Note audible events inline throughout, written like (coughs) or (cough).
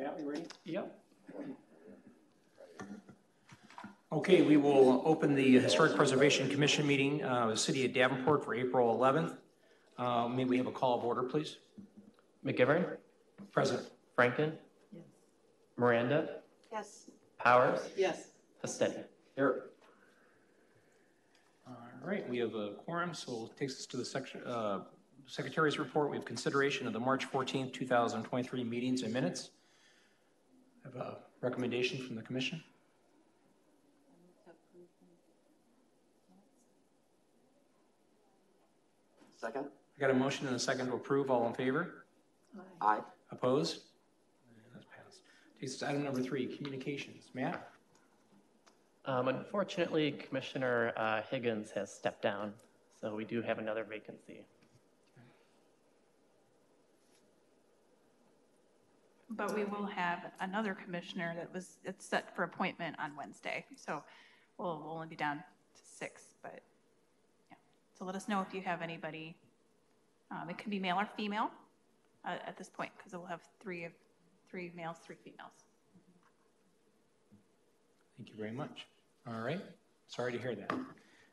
Matt, you ready? Yep. Okay, we will open the Historic Preservation Commission meeting, uh, the city of Davenport for April 11th. Uh, May we have a call of order, please? McGivern, Present. Franken, Yes. Miranda, Yes. Powers, Yes. Hastetti. Here. All right, we have a quorum, so it takes us to the section, uh, Secretary's report. We have consideration of the March 14th, 2023 meetings and minutes. Have a recommendation from the commission? Second? I got a motion and a second to approve. All in favor? Aye. Opposed? And That's passed. Takes us to item number three, communications. Matt? Um, unfortunately, Commissioner uh, Higgins has stepped down, so we do have another vacancy. But we will have another commissioner that was, it's set for appointment on Wednesday, so we'll we'll only be down to six, but, yeah. So let us know if you have anybody, um, it can be male or female, uh, at this point, because we'll have three of, three males, three females. Thank you very much. All right, sorry to hear that.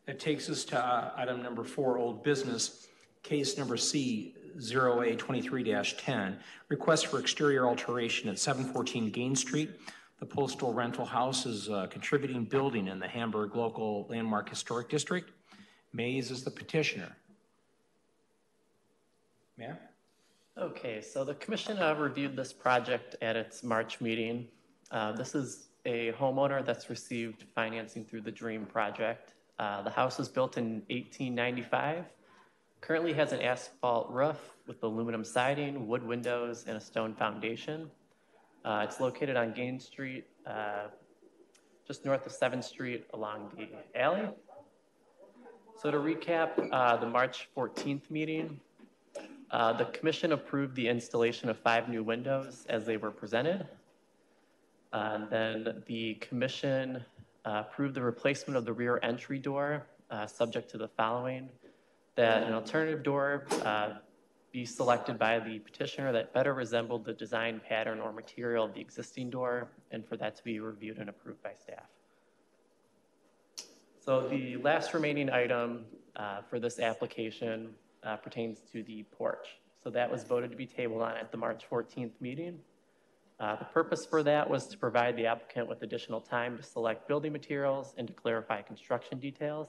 That takes us to uh, item number four, old business, case number C 0A23-10, request for exterior alteration at 714 Gaines Street. The Postal Rental House is a contributing building in the Hamburg Local Landmark Historic District. Mays is the petitioner. Matt? Okay, so the commission uh, reviewed this project at its March meeting. Uh, This is a homeowner that's received financing through the DREAM project. Uh, The house was built in 1895, currently has an asphalt roof with aluminum siding, wood windows, and a stone foundation. Uh, It's located on Gaines Street, uh, just north of 7th Street along the alley. So to recap, uh, the March 14th meeting, uh, The commission approved the installation of five new windows as they were presented. And then the commission uh, approved the replacement of the rear entry door, uh, subject to the following. That an alternative door uh, be selected by the petitioner that better resembled the design pattern or material of the existing door, and for that to be reviewed and approved by staff. So the last remaining item uh, for this application uh, pertains to the porch. So that was voted to be tabled on at the March 14th meeting. Uh, The purpose for that was to provide the applicant with additional time to select building materials and to clarify construction details.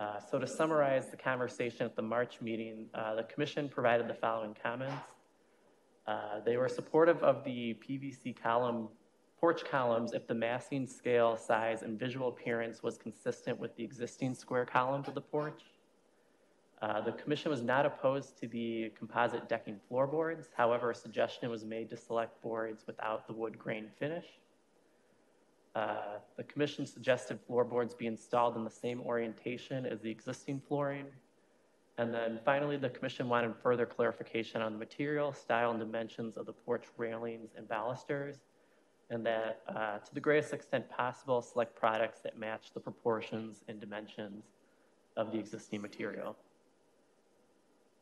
Uh, So to summarize the conversation at the March meeting, uh, the commission provided the following comments. Uh, They were supportive of the PVC column, porch columns if the massing scale, size, and visual appearance was consistent with the existing square columns of the porch. Uh, The commission was not opposed to the composite decking floorboards. However, a suggestion was made to select boards without the wood grain finish. Uh, The commission suggested floorboards be installed in the same orientation as the existing flooring. And then finally, the commission wanted further clarification on the material, style, and dimensions of the porch railings and balusters, and that, uh, to the greatest extent possible, select products that match the proportions and dimensions of the existing material.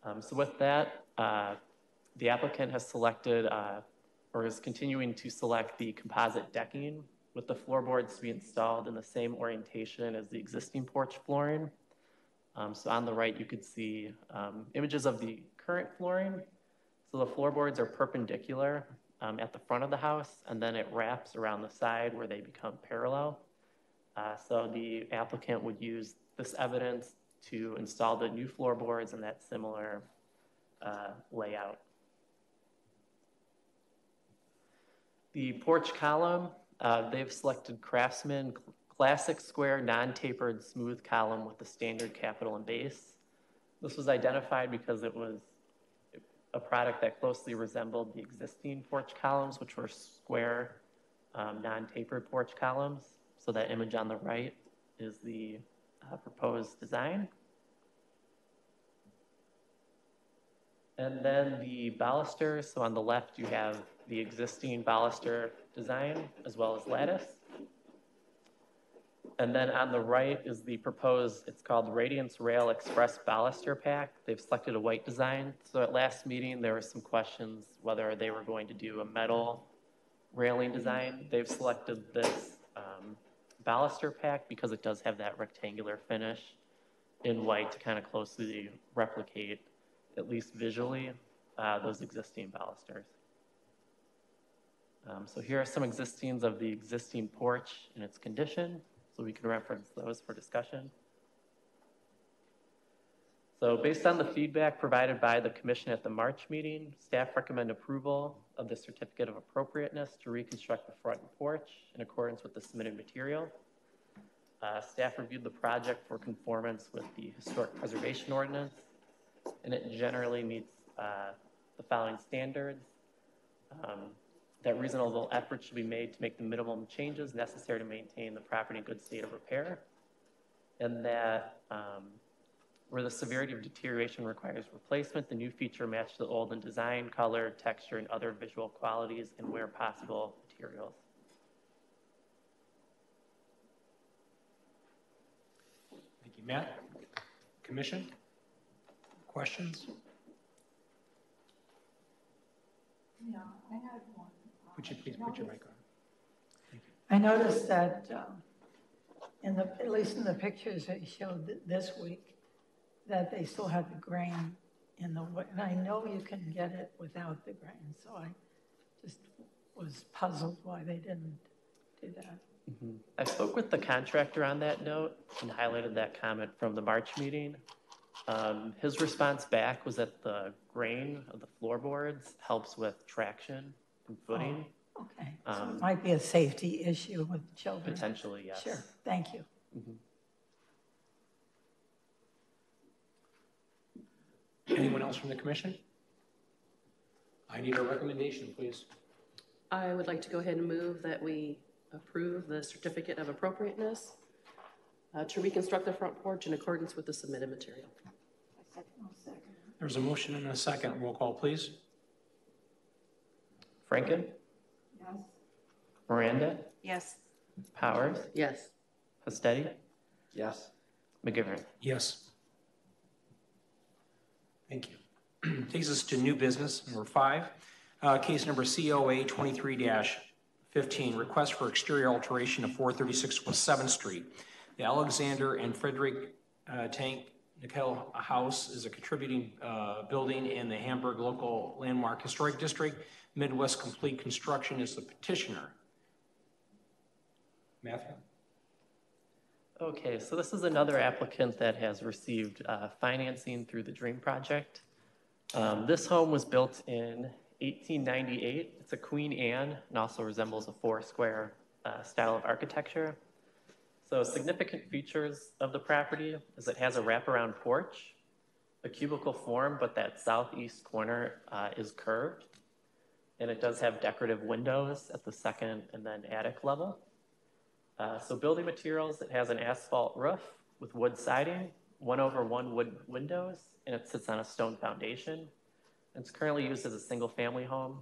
Um, So with that, uh, the applicant has selected, uh, or is continuing to select the composite decking with the floorboards to be installed in the same orientation as the existing porch flooring. Um, So on the right, you could see um, images of the current flooring. So the floorboards are perpendicular um, at the front of the house, and then it wraps around the side where they become parallel. Uh, So the applicant would use this evidence to install the new floorboards in that similar uh, layout. The porch column, uh, they've selected Craftsman Classic Square Non-Tapered Smooth Column with the standard capital and base. This was identified because it was a product that closely resembled the existing porch columns, which were square, um, non-tapered porch columns. So that image on the right is the uh, proposed design. And then the balusters, so on the left you have the existing baluster design as well as lattice. And then on the right is the proposed, it's called Radiance Rail Express Baluster Pack. They've selected a white design. So at last meeting, there were some questions whether they were going to do a metal railing design. They've selected this um, baluster pack because it does have that rectangular finish in white to kind of closely replicate, at least visually, uh, those existing balusters. Um, so here are some existings of the existing porch and its condition, so we can reference those for discussion. So based on the feedback provided by the commission at the March meeting, staff recommend approval of the certificate of appropriateness to reconstruct the front porch in accordance with the submitted material. Uh, staff reviewed the project for conformance with the historic preservation ordinance, and it generally meets uh, the following standards. Um, that reasonable effort should be made to make the minimum changes necessary to maintain the property in good state of repair, and that um, where the severity of deterioration requires replacement, the new feature matches the old in design, color, texture, and other visual qualities, and where possible, materials. Thank you, Matt. Commission? Questions? Yeah, I had one. Would you please put your mic on? I noticed that, um, in the, at least in the pictures they showed th- this week, that they still had the grain in the, wa- and I know you can get it without the grain, so I just was puzzled why they didn't do that. I spoke with the contractor on that note and highlighted that comment from the March meeting. Um, his response back was that the grain of the floorboards helps with traction and footing. Okay, so Um, it might be a safety issue with children. Potentially, yes. Sure, thank you. Anyone else from the commission? I need a recommendation, please. I would like to go ahead and move that we approve the certificate of appropriateness uh, to reconstruct the front porch in accordance with the submitted material. There's a motion and a second. Roll call, please. Franken? Yes. Miranda? Yes. Powers? Yes. Hastetti? Yes. McGivern? Yes. Thank you. (clears throat) Takes us to new business, number five. Uh, Case number COA 23-15, request for exterior alteration of 436 West 7th Street. The Alexander and Frederick uh, Tank Nickel House is a contributing uh, building in the Hamburg Local Landmark Historic District. Midwest Complete Construction is the petitioner. Matthew? Okay, so this is another applicant that has received uh, financing through the Dream Project. Um, This home was built in 1898. It's a Queen Anne and also resembles a four-square uh, style of architecture. So significant features of the property is it has a wraparound porch, a cubical form, but that southeast corner uh, is curved. And it does have decorative windows at the second and then attic level. Uh, so building materials, it has an asphalt roof with wood siding, one over one wood windows, and it sits on a stone foundation. It's currently used as a single-family home.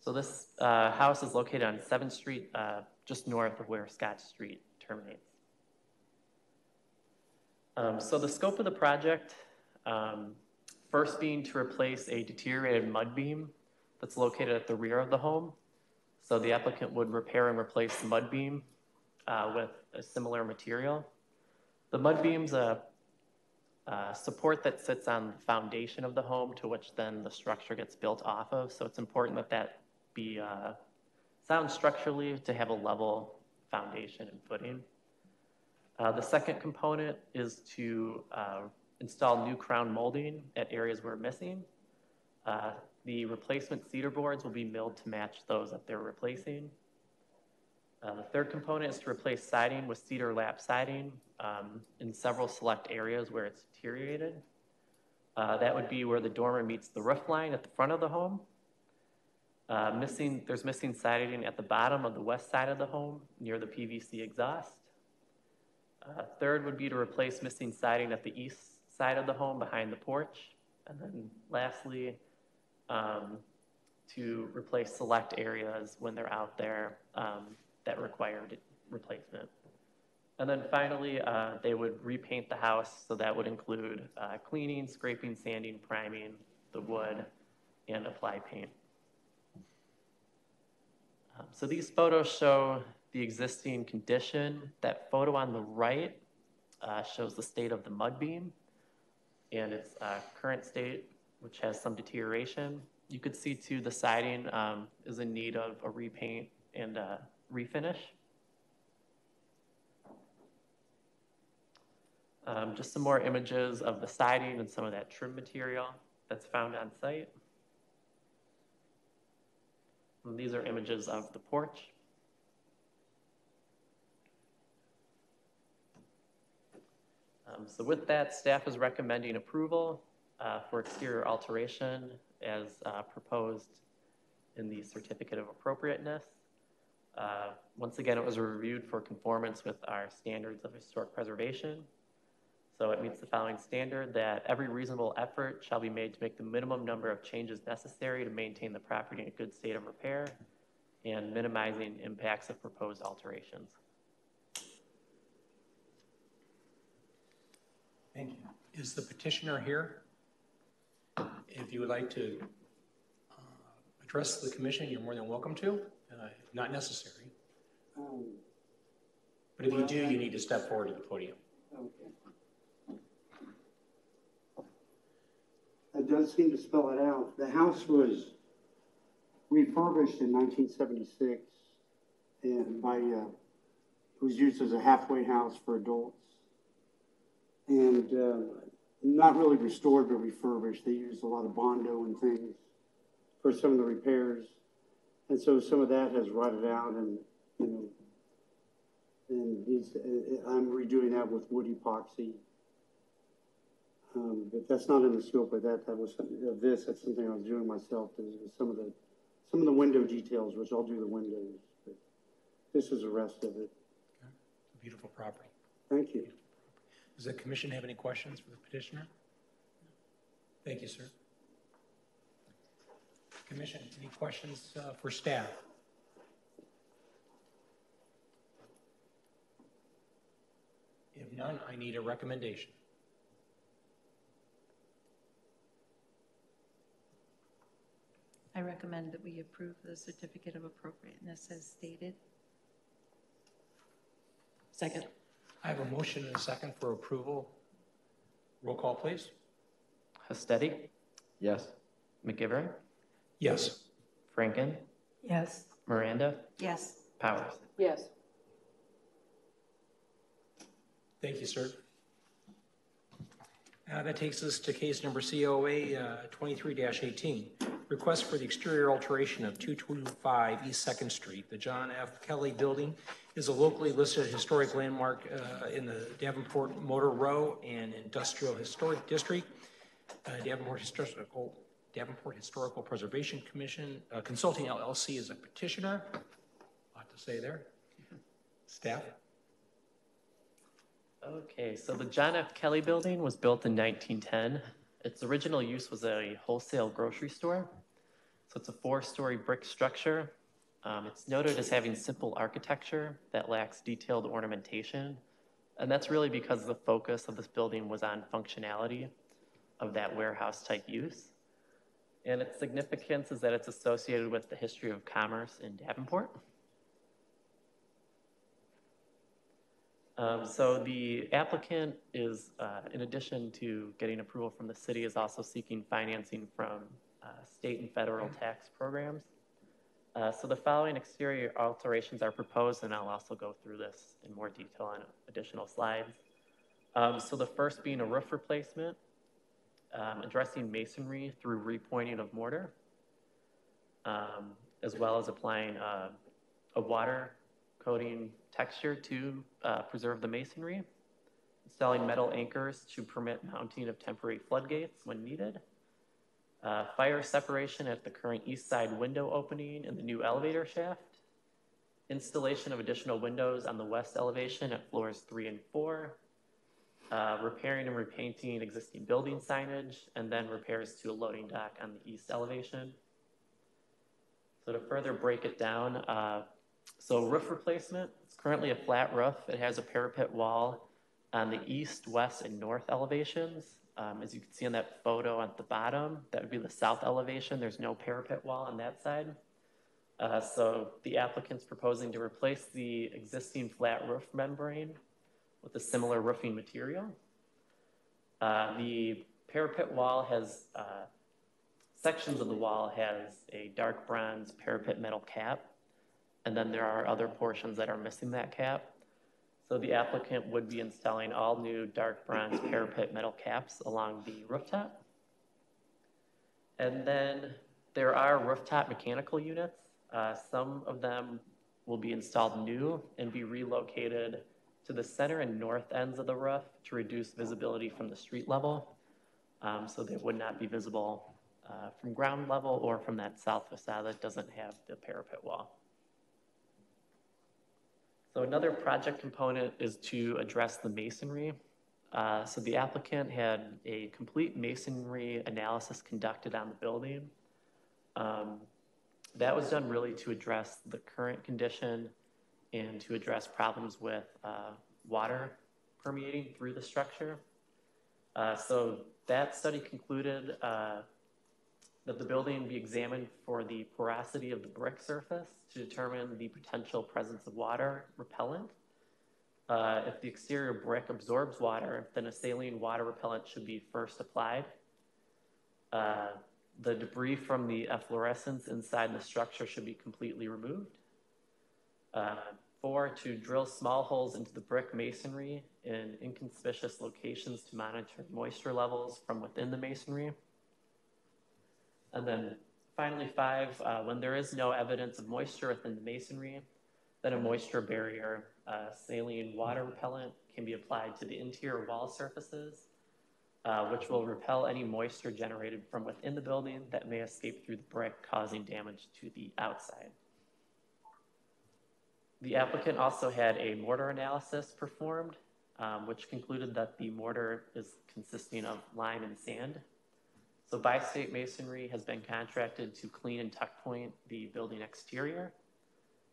So this uh, house is located on 7th Street, uh, just north of where Scott Street terminates. Um, so the scope of the project, um, first being to replace a deteriorated mud beam that's located at the rear of the home. So the applicant would repair and replace the mud beam uh, with a similar material. The mud beam's a, a support that sits on the foundation of the home to which then the structure gets built off of. So it's important that that be uh, sound structurally to have a level foundation and footing. Uh, the second component is to uh, install new crown molding at areas where missing. Uh, the replacement cedar boards will be milled to match those that they're replacing. Uh, the third component is to replace siding with cedar lap siding um, in several select areas where it's deteriorated. Uh, that would be where the dormer meets the roof line at the front of the home. Uh, missing, there's missing siding at the bottom of the west side of the home near the PVC exhaust. Uh, third would be to replace missing siding at the east side of the home behind the porch. And then lastly, um, to replace select areas when they're out there um, that required replacement. And then finally, uh, they would repaint the house, so that would include uh, cleaning, scraping, sanding, priming the wood, and apply paint. Um, So these photos show the existing condition. That photo on the right uh, shows the state of the mud beam and its uh, current state, which has some deterioration. You could see too, the siding um, is in need of a repaint and a refinish. Um, Just some more images of the siding and some of that trim material that's found on site. And these are images of the porch. Um, So with that, staff is recommending approval uh, for exterior alteration as uh, proposed in the certificate of appropriateness. Uh, Once again, it was reviewed for conformance with our standards of historic preservation. So it meets the following standard that every reasonable effort shall be made to make the minimum number of changes necessary to maintain the property in a good state of repair and minimizing impacts of proposed alterations. Thank you. Is the petitioner here? If you would like to uh, address the commission, you're more than welcome to, uh, not necessary. But if you do, you need to step forward to the podium. It does seem to spell it out. The house was refurbished in 1976 and by, uh, it was used as a halfway house for adults. And, uh, not really restored, but refurbished. They used a lot of Bondo and things for some of the repairs. And so some of that has rotted out and, you know, and needs, uh, I'm redoing that with wood epoxy. Um, but that's not in the scope of that, that was, of this, that's something I was doing myself, some of the, some of the window details, which I'll do the windows, but this is the rest of it. A beautiful property. Thank you. Does the commission have any questions for the petitioner? Thank you, sir. Commission, any questions uh, for staff? If none, I need a recommendation. Recommend that we approve the certificate of appropriateness as stated. Second. I have a motion and a second for approval. Roll call, please. Hastedi, Yes. McGivern, Yes. Franken, Yes, Miranda, Yes. Powers. Yes. Thank you, sir. Uh, That takes us to case number COA uh, 23-18, request for the exterior alteration of 225 East Second Street. The John F. Kelly Building is a locally listed historic landmark uh, in the Davenport Motor Row and Industrial Historic District. Uh, Davenport Historical, Davenport Historical Preservation Commission, uh, Consulting LLC is a petitioner. A Lot to say there. Staff? Okay, so the John F. Kelly Building was built in 1910. Its original use was a wholesale grocery store. So it's a four-story brick structure. Um, it's noted as having simple architecture that lacks detailed ornamentation. And that's really because the focus of this building was on functionality of that warehouse-type use. And its significance is that it's associated with the history of commerce in Davenport. Um, so the applicant is, uh, in addition to getting approval from the city, is also seeking financing from uh, state and federal tax programs. Uh, so the following exterior alterations are proposed, and I'll also go through this in more detail on additional slides. Um, so the first being a roof replacement, um, addressing masonry through repointing of mortar, um, as well as applying uh, a water coating texture to uh, preserve the masonry, installing metal anchors to permit mounting of temporary floodgates when needed, uh, fire separation at the current east side window opening in the new elevator shaft, installation of additional windows on the west elevation at floors three and four, uh, repairing and repainting existing building signage, and then repairs to a loading dock on the east elevation. So to further break it down, uh, so roof replacement, it's currently a flat roof. It has a parapet wall on the east, west, and north elevations. Um, as you can see on that photo at the bottom, that would be the south elevation. There's no parapet wall on that side. Uh, so the applicant's proposing to replace the existing flat roof membrane with a similar roofing material. Uh, the parapet wall has, uh, sections of the wall has a dark bronze parapet metal cap, and then there are other portions that are missing that cap. So the applicant would be installing all new dark bronze parapet metal caps along the rooftop. And then there are rooftop mechanical units. Uh, some of them will be installed new and be relocated to the center and north ends of the roof to reduce visibility from the street level. Um, so they would not be visible uh, from ground level or from that south facade that doesn't have the parapet wall. So another project component is to address the masonry. Uh, so the applicant had a complete masonry analysis conducted on the building. Um, that was done really to address the current condition and to address problems with uh, water permeating through the structure. Uh, so that study concluded uh, that the building be examined for the porosity of the brick surface to determine the potential presence of water repellent. Uh, if the exterior brick absorbs water, then a silane water repellent should be first applied. Uh, the debris from the efflorescence inside the structure should be completely removed. Uh, four, to drill small holes into the brick masonry in inconspicuous locations to monitor moisture levels from within the masonry. And then finally, five, uh, when there is no evidence of moisture within the masonry, then a moisture barrier, uh, silane water repellent can be applied to the interior wall surfaces, uh, which will repel any moisture generated from within the building that may escape through the brick, causing damage to the outside. The applicant also had a mortar analysis performed, um, which concluded that the mortar is consisting of lime and sand. So Bi-State Masonry has been contracted to clean and tuck point the building exterior.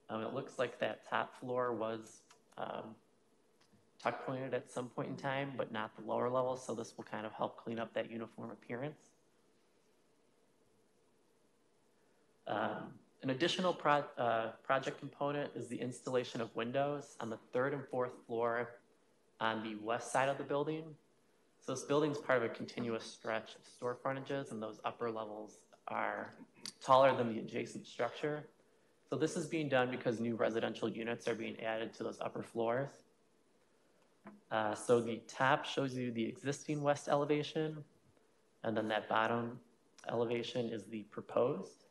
Um, it looks like that top floor was um, tuck pointed at some point in time, but not the lower level, so this will kind of help clean up that uniform appearance. Um, an additional pro uh, project component is the installation of windows on the third and fourth floor on the west side of the building. So this building is part of a continuous stretch of store frontages, and those upper levels are taller than the adjacent structure. So this is being done because new residential units are being added to those upper floors. Uh, so the top shows you the existing west elevation, and then that bottom elevation is the proposed.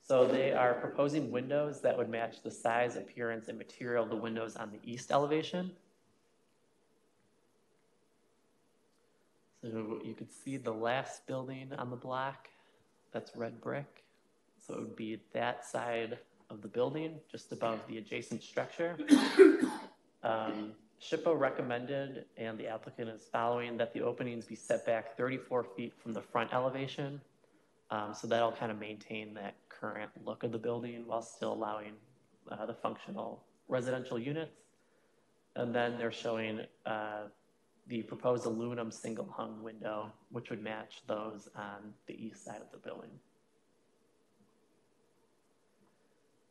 So they are proposing windows that would match the size, appearance, and material of the windows on the east elevation. So you could see the last building on the block, that's red brick. So it would be that side of the building, just above the adjacent structure. (coughs) Um, SHPO recommended, and the applicant is following, that the openings be set back 34 feet from the front elevation. Um, so that'll kind of maintain that current look of the building while still allowing uh, the functional residential units. And then they're showing uh, the proposed aluminum single hung window, which would match those on the east side of the building.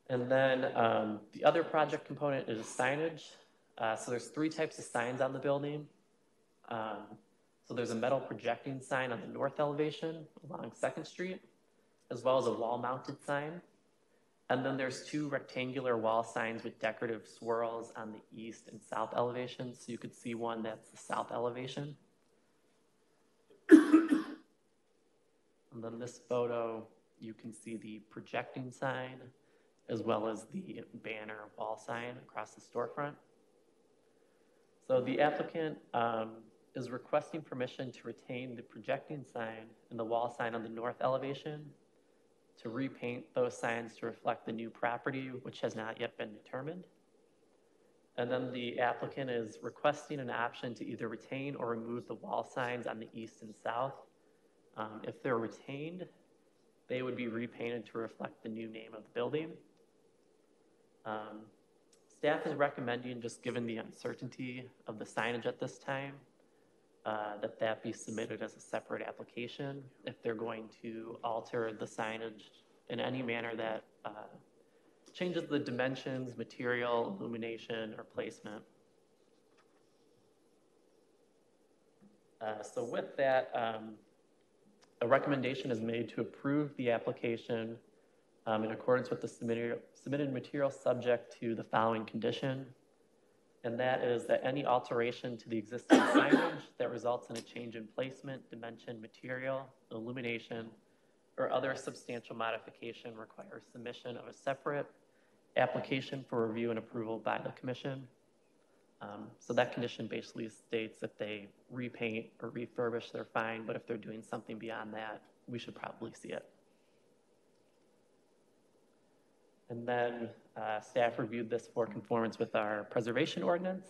And then um, the other project component is signage. Uh, so there's three types of signs on the building. Um, so there's a metal projecting sign on the north elevation along Second Street, as well as a wall mounted sign. And then there's two rectangular wall signs with decorative swirls on the east and south elevations. So you could see one that's the south elevation. (coughs) and then this photo, you can see the projecting sign as well as the banner wall sign across the storefront. So the applicant um, is requesting permission to retain the projecting sign and the wall sign on the north elevation to repaint those signs to reflect the new property, which has not yet been determined. And then the applicant is requesting an option to either retain or remove the wall signs on the east and south. Um, if they're retained, they would be repainted to reflect the new name of the building. Um, staff is recommending, just given the uncertainty of the signage at this time, uh, that that be submitted as a separate application if they're going to alter the signage in any manner that uh, changes the dimensions, material, illumination, or placement. Uh, So with that, um, a recommendation is made to approve the application um, in accordance with the submitted, submitted material subject to the following condition. And that is that any alteration to the existing signage that results in a change in placement, dimension, material, illumination, or other substantial modification requires submission of a separate application for review and approval by the commission. Um, So that condition basically states if they repaint or refurbish, they're fine, but if they're doing something beyond that, we should probably see it. And then uh, staff reviewed this for conformance with our preservation ordinance,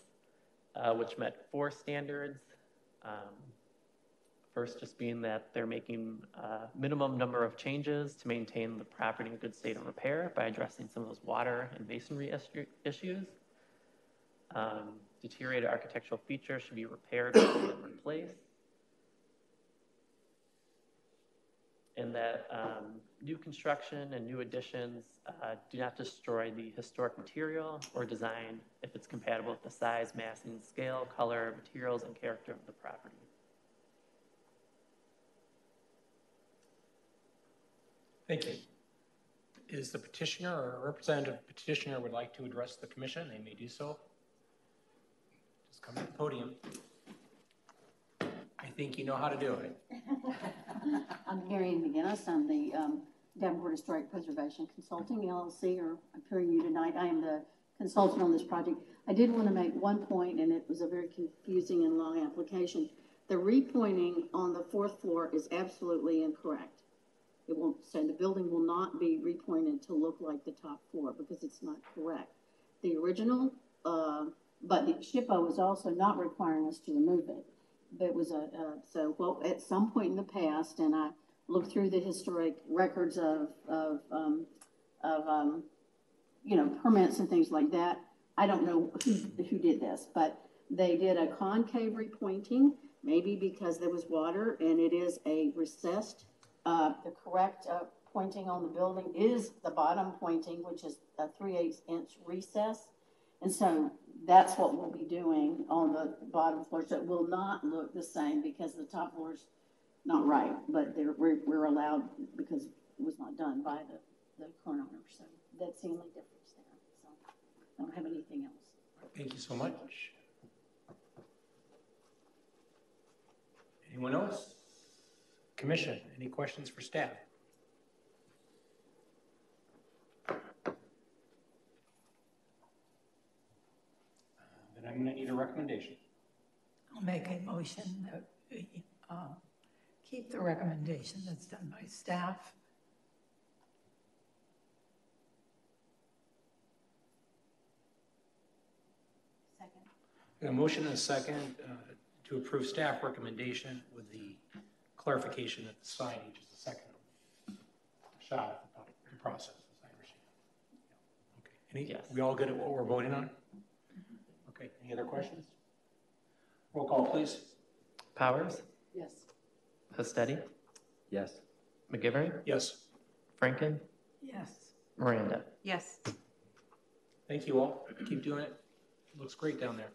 uh, which met four standards. Um, First, just being that they're making a minimum number of changes to maintain the property in good state of repair by addressing some of those water and masonry issues. Um, Deteriorated architectural features should be repaired and replaced. And that um, new construction and new additions uh, do not destroy the historic material or design if it's compatible with the size, massing, scale, color, materials, and character of the property. Thank you. Is the petitioner or representative petitioner would like to address the commission? They may do so. Just come to the podium. Think you know how to do it. (laughs) I'm Marion Meginnis. I'm the um, Davenport Historic Preservation Consulting LLC, or appearing you tonight. I am the consultant on this project. I did want to make one point, and it was a very confusing and long application. The repointing on the fourth floor is absolutely incorrect. It won't say the building will not be repointed to look like the top floor because it's not correct. The original, uh, but the SHPO is also not requiring us to remove it. There was a, uh, so, well, at some point in the past, and I looked through the historic records of, of, um, of, um, you know, permits and things like that. I don't know who, who did this, but they did a concave repointing, maybe because there was water and it is a recessed. Uh, the correct, uh, pointing on the building is the bottom pointing, which is a three eighths inch recess. And so that's what we'll be doing on the bottom floor. So it will not look the same because the top floor's not right, but we're, we're allowed because it was not done by the, the current owner. So that's the only difference there. So I don't have anything else. Thank you so much. Anyone else? Commission, any questions for staff? Then I'm going to need a recommendation. I'll make a motion that we um, keep the recommendation that's done by staff. Second. A motion and a second uh, to approve staff recommendation with the clarification that the signage is the second shot at the process, as I understand. Yeah. Okay. Any, Yes. we all good at what we're voting on? Okay, any other questions? Roll call, please. Powers, Yes. Hostetti, Yes. McGivern, Yes, Franken, Yes. Miranda. Yes. thank you all. Keep doing it. Looks great down there.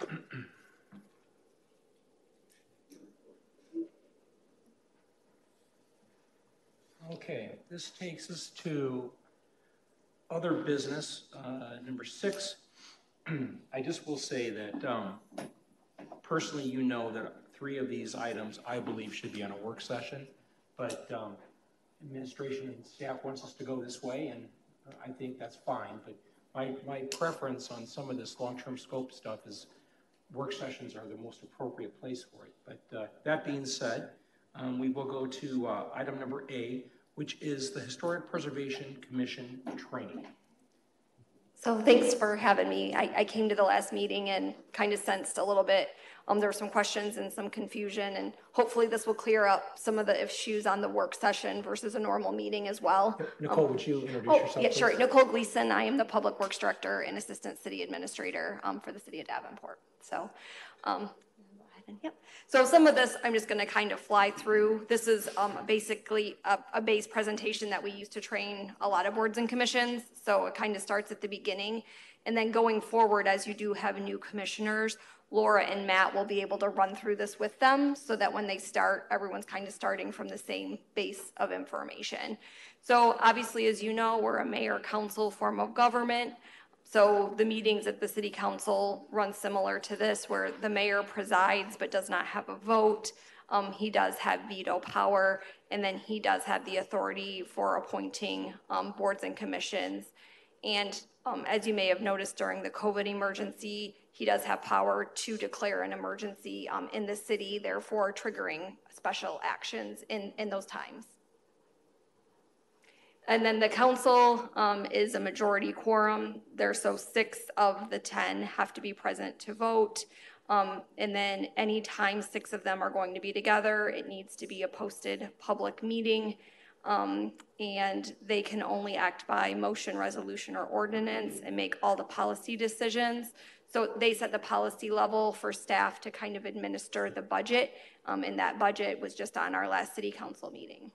(clears throat) Okay, this takes us to other business, uh, number six. (clears throat) I just will say that, um, personally, you know that three of these items, I believe, should be on a work session. But, um, administration and staff wants us to go this way, and I think that's fine. But my, my preference on some of this long-term scope stuff is work sessions are the most appropriate place for it. But uh, that being said, um, we will go to uh, item number A, which is the Historic Preservation Commission training. So thanks for having me. I, I came to the last meeting and kind of sensed a little bit, um, there were some questions and some confusion, and hopefully this will clear up some of the issues on the work session versus a normal meeting as well. Nicole, would you introduce Oh, yourself? yeah, sure. please? Nicole Gleason. I am the Public Works Director and Assistant City Administrator um, for the City of Davenport. So, um, and- yep. So some of this, I'm just going to kind of fly through. This is um, basically a, a base presentation that we use to train a lot of boards and commissions. So it kind of starts at the beginning. And then going forward, as you do have new commissioners, Laura and Matt will be able to run through this with them so that when they start, everyone's kind of starting from the same base of information. So obviously, as you know, we're a mayor council form of government. So the meetings at the city council run similar to this, where the mayor presides but does not have a vote. Um, he does have veto power, and then he does have the authority for appointing um, boards and commissions. And um, as you may have noticed during the COVID emergency, he does have power to declare an emergency um, in the city, therefore triggering special actions in, in those times. And then the council um, is a majority quorum. There, so six of the 10 have to be present to vote. Um, and then anytime six of them are going to be together, it needs to be a posted public meeting. Um, and they can only act by motion, resolution, or ordinance and make all the policy decisions. So they set the policy level for staff to kind of administer the budget. Um, and that budget was just on our last city council meeting.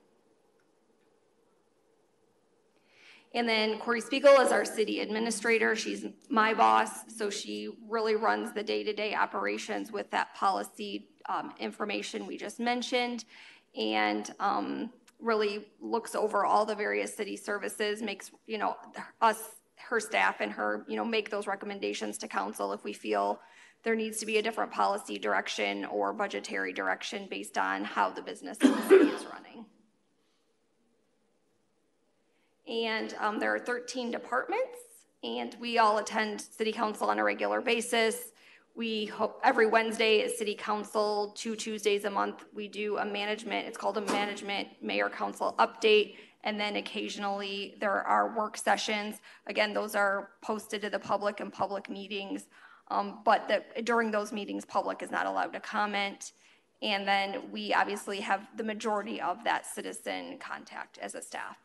And then Corri Spiegel is our city administrator. She's my boss, so she really runs the day-to-day operations with that policy um, information we just mentioned, and um, really looks over all the various city services, makes you know us, her staff, and her you know make those recommendations to council if we feel there needs to be a different policy direction or budgetary direction based on how the business is running. And um, there are 13 departments, and we all attend city council on a regular basis. We hope every Wednesday is city council, two Tuesdays a month, we do a management, it's called a management mayor council update. And then occasionally there are work sessions. Again, those are posted to the public in public meetings. Um, but the, during those meetings, public is not allowed to comment. And then we obviously have the majority of that citizen contact as a staff.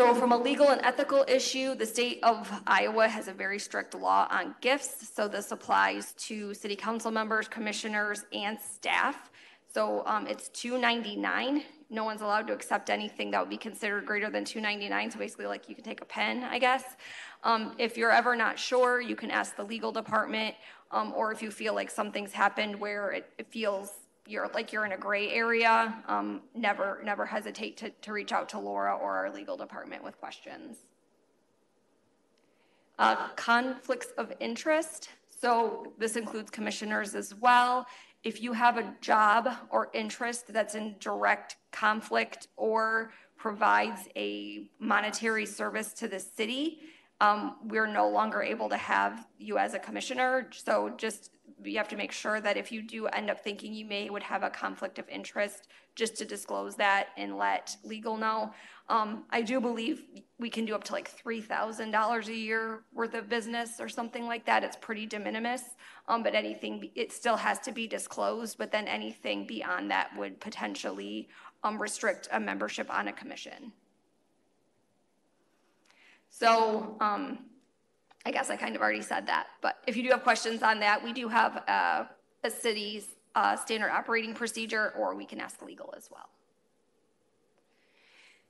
So from a legal and ethical issue, the state of Iowa has a very strict law on gifts. So this applies to city council members, commissioners, and staff. So um, it's $2.99. No one's allowed to accept anything that would be considered greater than $2.99. So basically, like you can take a pen, I guess. Um, if you're ever not sure, you can ask the legal department, um, or if you feel like something's happened where it, it feels you're like you're in a gray area, um, never never hesitate to, to reach out to Laura or our legal department with questions. Uh, conflicts of interest. So this includes commissioners as well. If you have a job or interest that's in direct conflict or provides a monetary service to the city, um, we're no longer able to have you as a commissioner. So just you have to make sure that if you do end up thinking you may would have a conflict of interest, just to disclose that and let legal know. Um, I do believe we can do up to like three thousand dollars a year worth of business or something like that. It's pretty de minimis, um, but anything it still has to be disclosed. But then anything beyond that would potentially um, restrict a membership on a commission. So um, I guess I kind of already said that, but if you do have questions on that, we do have uh, a city's uh, standard operating procedure, or we can ask legal as well.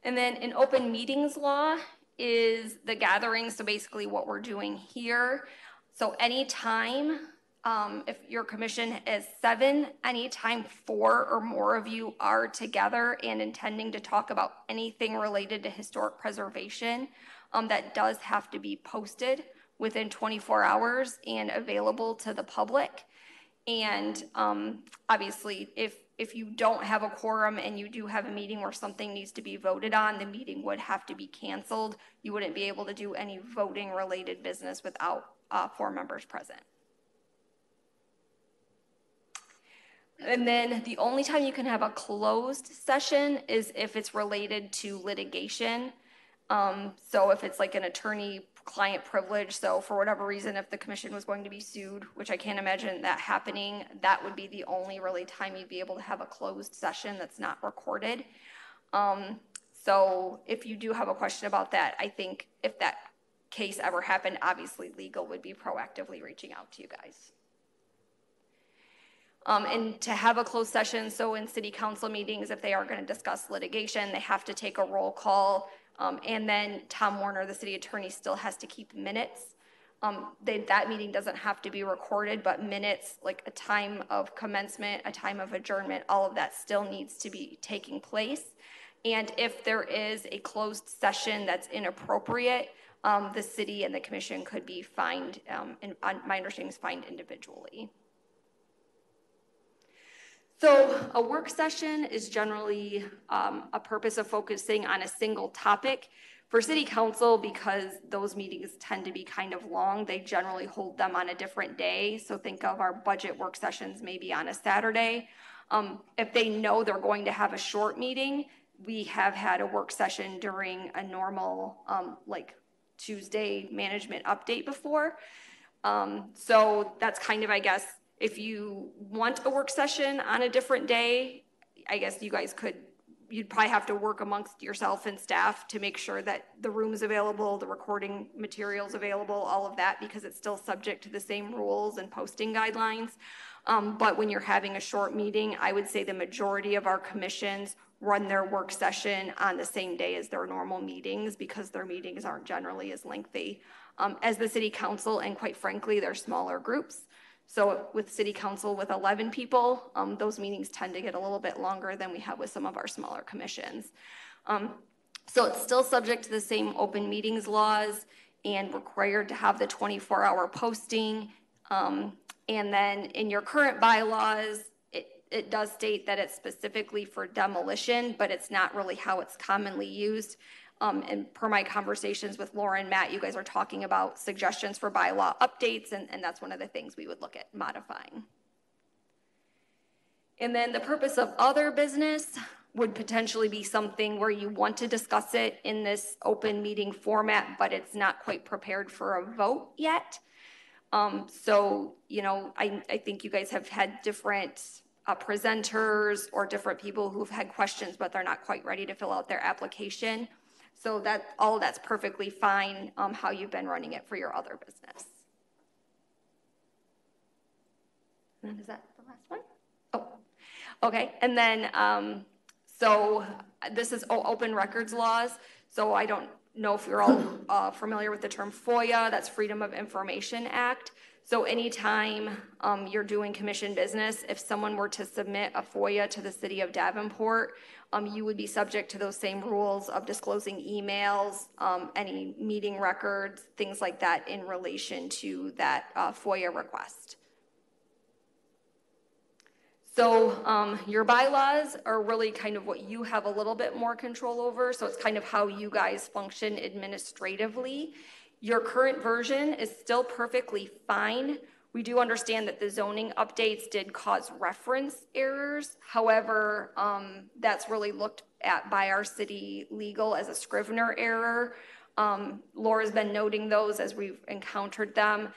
And then an open meetings law is the gathering, so basically what we're doing here. So anytime, um, if your commission is seven, anytime four or more of you are together and intending to talk about anything related to historic preservation, um, that does have to be posted within 24 hours and available to the public. And um, obviously, if if you don't have a quorum and you do have a meeting where something needs to be voted on, the meeting would have to be canceled. You wouldn't be able to do any voting related business without uh, four members present. And then the only time you can have a closed session is if it's related to litigation. Um, so if it's like an attorney client privilege. So for whatever reason, if the commission was going to be sued, which I can't imagine that happening, that would be the only really time you'd be able to have a closed session that's not recorded. Um, so if you do have a question about that, I think if that case ever happened, obviously legal would be proactively reaching out to you guys. Um, and to have a closed session, so in city council meetings, if they are going to discuss litigation, they have to take a roll call. Um, and then Tom Warner, the city attorney, still has to keep minutes. Um, they, that meeting doesn't have to be recorded, but minutes, like a time of commencement, a time of adjournment, all of that still needs to be taking place. And if there is a closed session that's inappropriate, um, the city and the commission could be fined, um, and my understanding is fined individually. So a work session is generally um, a purpose of focusing on a single topic. For city council, because those meetings tend to be kind of long, they generally hold them on a different day. So think of our budget work sessions maybe on a Saturday. Um, if they know they're going to have a short meeting, we have had a work session during a normal, um, like Tuesday management update before. Um, so that's kind of, I guess, if you want a work session on a different day, I guess you guys could, you'd probably have to work amongst yourself and staff to make sure that the room's available, the recording materials available, all of that, because it's still subject to the same rules and posting guidelines. Um, but when you're having a short meeting, I would say the majority of our commissions run their work session on the same day as their normal meetings because their meetings aren't generally as lengthy um, as the city council, and quite frankly, they're smaller groups. So with city council with 11 people, um, those meetings tend to get a little bit longer than we have with some of our smaller commissions. Um, so it's still subject to the same open meetings laws and required to have the 24 hour posting. Um, and then in your current bylaws, it, it does state that it's specifically for demolition, but it's not really how it's commonly used. Um, and per my conversations with Laura and Matt, you guys are talking about suggestions for bylaw updates, and, and that's one of the things we would look at modifying. And then the purpose of other business would potentially be something where you want to discuss it in this open meeting format, but it's not quite prepared for a vote yet. Um, so, you know, I, I think you guys have had different uh, presenters or different people who've had questions, but they're not quite ready to fill out their application. So that, all that's perfectly fine, um, how you've been running it for your other business. And is that the last one? Oh, okay. And then, um, so this is open records laws. So I don't know if you're all uh, familiar with the term FOIA, that's Freedom of Information Act. So anytime um, you're doing commission business, if someone were to submit a FOIA to the city of Davenport, um, you would be subject to those same rules of disclosing emails, um, any meeting records, things like that in relation to that uh, FOIA request. So um, your bylaws are really kind of what you have a little bit more control over. So it's kind of how you guys function administratively. Your current version is still perfectly fine. We do understand that the zoning updates did cause reference errors. However, um, that's really looked at by our city legal as a Scrivener error. Um, Laura's been noting those as we've encountered them.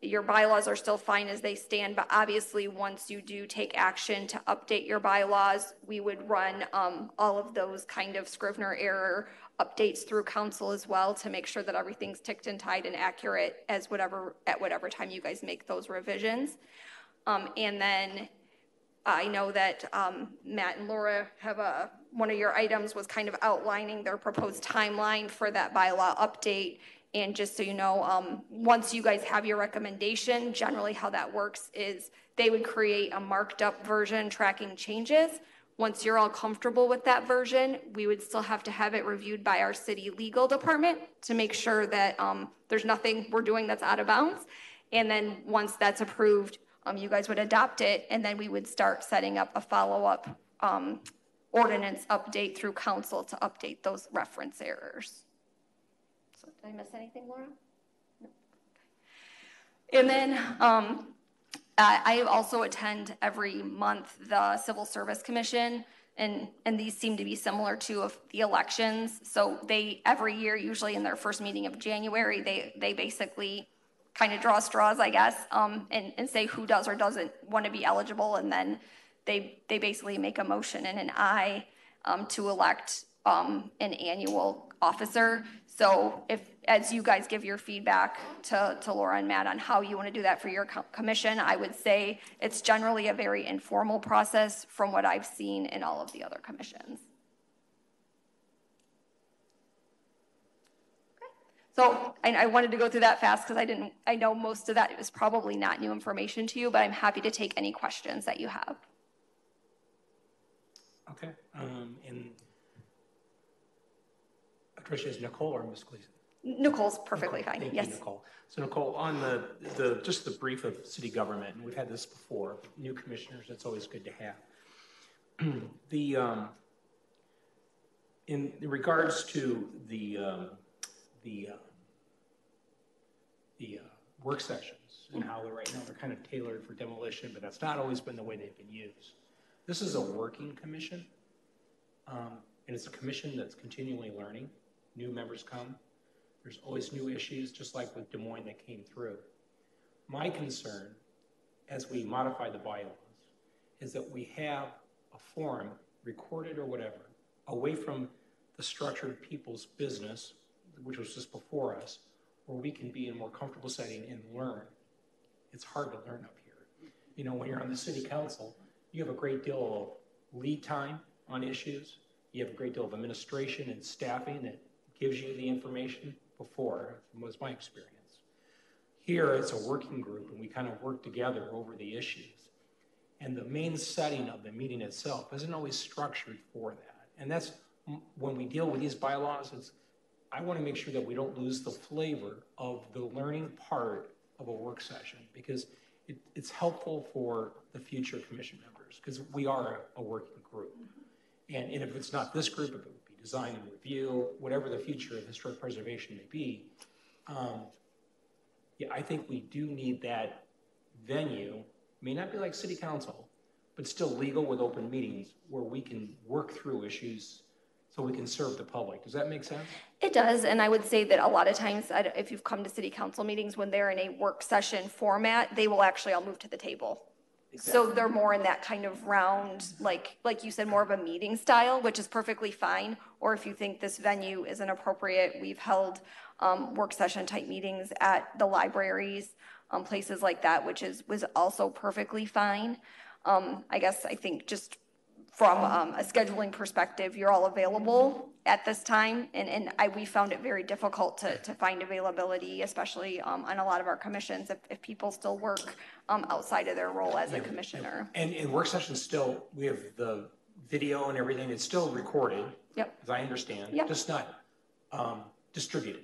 Your bylaws are still fine as they stand, but obviously, once you do take action to update your bylaws, we would run um, all of those kind of Scrivener error updates through council as well to make sure that everything's ticked and tied and accurate as whatever at whatever time you guys make those revisions. Um, and then I know that um, Matt and Laura have a one of your items was kind of outlining their proposed timeline for that bylaw update. And just so you know, um, once you guys have your recommendation, generally how that works is they would create a marked up version tracking changes once you're all comfortable with that version, we would still have to have it reviewed by our city legal department to make sure that um, there's nothing we're doing that's out of bounds. And then once that's approved, um, you guys would adopt it, and then we would start setting up a follow-up um, ordinance update through council to update those reference errors. So did I miss anything, Laura? No. Okay. And then um, uh, I also attend every month the Civil Service Commission, and, and these seem to be similar to the elections. So they, every year, usually in their first meeting of January, they, they basically kind of draw straws, I guess, um, and, and say who does or doesn't want to be eligible, and then they, they basically make a motion and an aye um, to elect um, an annual officer. So if, as you guys give your feedback to, to Laura and Matt on how you want to do that for your co- commission, I would say it's generally a very informal process from what I've seen in all of the other commissions. Okay. So I, I wanted to go through that fast because I didn't, I know most of that is probably not new information to you, but I'm happy to take any questions that you have. Okay, um, and Tricia, is Nicole or Ms. Gleason? Nicole's perfectly fine, Thank you, yes. Nicole. So Nicole, on the, the, just the brief of city government, and we've had this before, new commissioners, it's always good to have. (clears throat) The, um, in regards to the, um, the, uh, the uh, work sessions and how they're right now, they're kind of tailored for demolition, but that's not always been the way they've been used. This is a working commission, um, and it's a commission that's continually learning. New members come. There's always new issues, just like with Des Moines that came through. My concern, as we modify the bylaws, is that we have a forum, recorded or whatever, away from the structured people's business, which was just before us, where we can be in a more comfortable setting and learn. It's hard to learn up here. You know, when you're on the city council, you have a great deal of lead time on issues. You have a great deal of administration and staffing that gives you the information before, was my experience. Here, it's a working group, and we kind of work together over the issues. And the main setting of the meeting itself isn't always structured for that. And that's mm, when we deal with these bylaws, it's, I want to make sure that we don't lose the flavor of the learning part of a work session because it, it's helpful for the future commission members because we are a, a working group. And, and if it's not this group, if it design and review, whatever the future of historic preservation may be, um, yeah, I think we do need that venue. May not be like city council, but still legal with open meetings where we can work through issues so we can serve the public. Does that make sense? It does, and I would say that a lot of times, if you've come to city council meetings, when they're in a work session format, they will actually all move to the table. So they're more in that kind of round, like, like you said, more of a meeting style, which is perfectly fine. Or if you think this venue isn't appropriate, we've held um, work session type meetings at the libraries, um, places like that, which is, was also perfectly fine. Um, I guess I think just from um, a scheduling perspective, you're all available at this time. And, and I, we found it very difficult to, to find availability, especially um, on a lot of our commissions, if, if people still work um, outside of their role as a commissioner. And in work sessions still, we have the video and everything, it's still recorded. Yep. As I understand. Yep. Just not um, distributed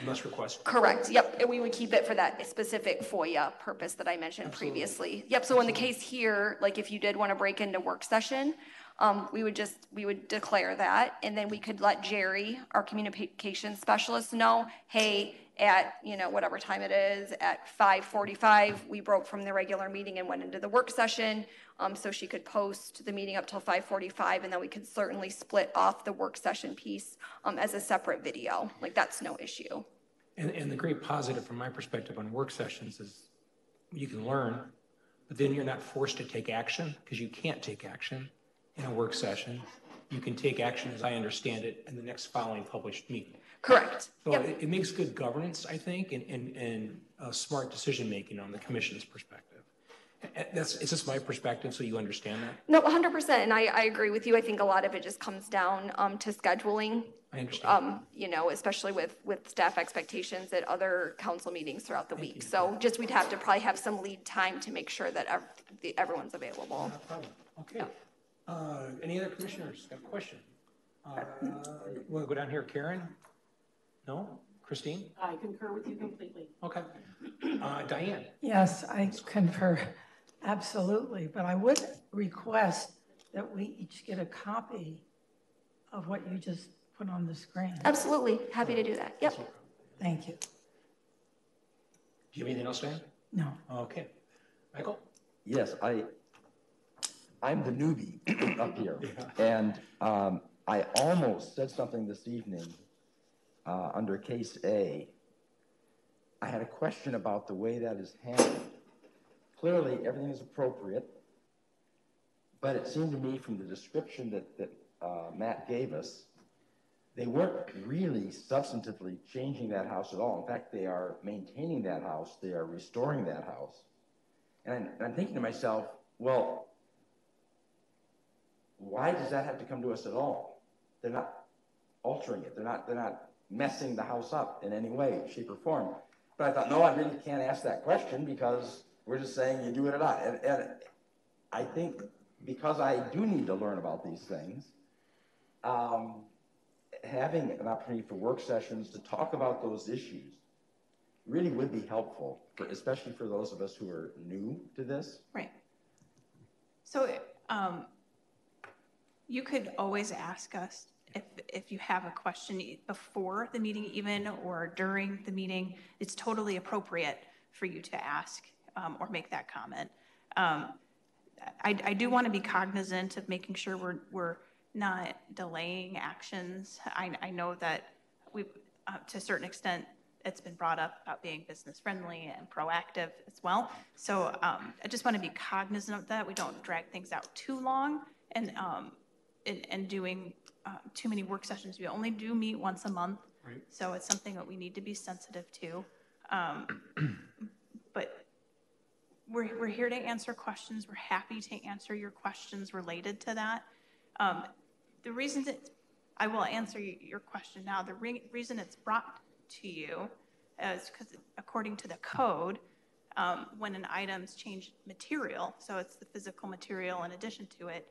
unless requested. Correct, yep, and we would keep it for that specific FOIA purpose that I mentioned previously. Yep, so in the case here, like if you did want to break into work session, um, we would just, we would declare that, and then we could let Jerry, our communication specialist, know, hey, at, you know, whatever time it is, at five forty-five, we broke from the regular meeting and went into the work session, um, so she could post the meeting up till five forty-five, and then we could certainly split off the work session piece, um, as a separate video, like, that's no issue. And, and the great positive from my perspective on work sessions is you can learn, but then you're not forced to take action because you can't take action in a work session. You can take action, as I understand it, in the next following published meeting. Correct, So yep. it, it makes good governance, I think, and, and, and uh, smart decision-making on the commission's perspective. That's, it's just my perspective, so you understand that? No, hundred percent, and I, I agree with you. I think a lot of it just comes down, um, to scheduling. I understand. Um, you know, especially with, with staff expectations at other council meetings throughout the week. So just, we'd have to probably have some lead time to make sure that ev- the- everyone's available. No problem. Okay. Uh, Any other commissioners have a question? Uh, Want to go down here, Karen? No? Christine? I concur with you completely. Okay. Uh, Diane? Yes, I concur, absolutely, but I would request that we each get a copy of what you just put on the screen. Absolutely, happy to do that. Yep. Thank you. Do you have anything else, Diane? No. Okay. Michael? Yes, I, I'm the newbie up here. And um, I almost said something this evening uh, under case A. I had a question about the way that is handled. Clearly, everything is appropriate, but it seemed to me from the description that, that uh, Matt gave us they weren't really substantively changing that house at all. In fact, they are maintaining that house, they are restoring that house. And I'm, and I'm thinking to myself, well, why does that have to come to us at all? They're not altering it. They're not, they're not messing the house up in any way, shape, or form. But I thought, no, I really can't ask that question because we're just saying you do it or not. And, and I think because I do need to learn about these things, um, having an opportunity for work sessions to talk about those issues really would be helpful, for, especially for those of us who are new to this. Right. So um, you could always ask us if, if you have a question before the meeting even or during the meeting. It's totally appropriate for you to ask um, or make that comment. Um, I, I do want to be cognizant of making sure we're, we're not delaying actions. I, I know that we, uh, to a certain extent, it's been brought up about being business friendly and proactive as well. So um, I just want to be cognizant of that. We don't drag things out too long and um, and, and doing uh, too many work sessions. We only do meet once a month, Right. so it's something that we need to be sensitive to. Um, (clears throat) but we're we're here to answer questions. We're happy to answer your questions related to that. Um, the reason that I will answer your question now. The re- reason it's brought to you is because according to the code, um, when an item's changed material, so it's the physical material in addition to it,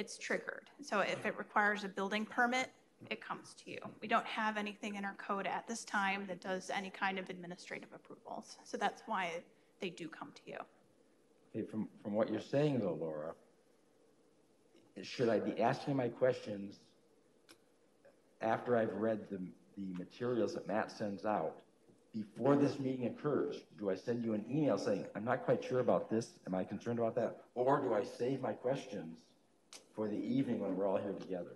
it's triggered. So if it requires a building permit, it comes to you. We don't have anything in our code at this time that does any kind of administrative approvals. So that's why they do come to you. Okay, from, from what you're saying though, Laura, should I be asking my questions after I've read the, the materials that Matt sends out before this meeting occurs? Do I send you an email saying, I'm not quite sure about this, am I concerned about that? Or do I save my questions for the evening when we're all here together?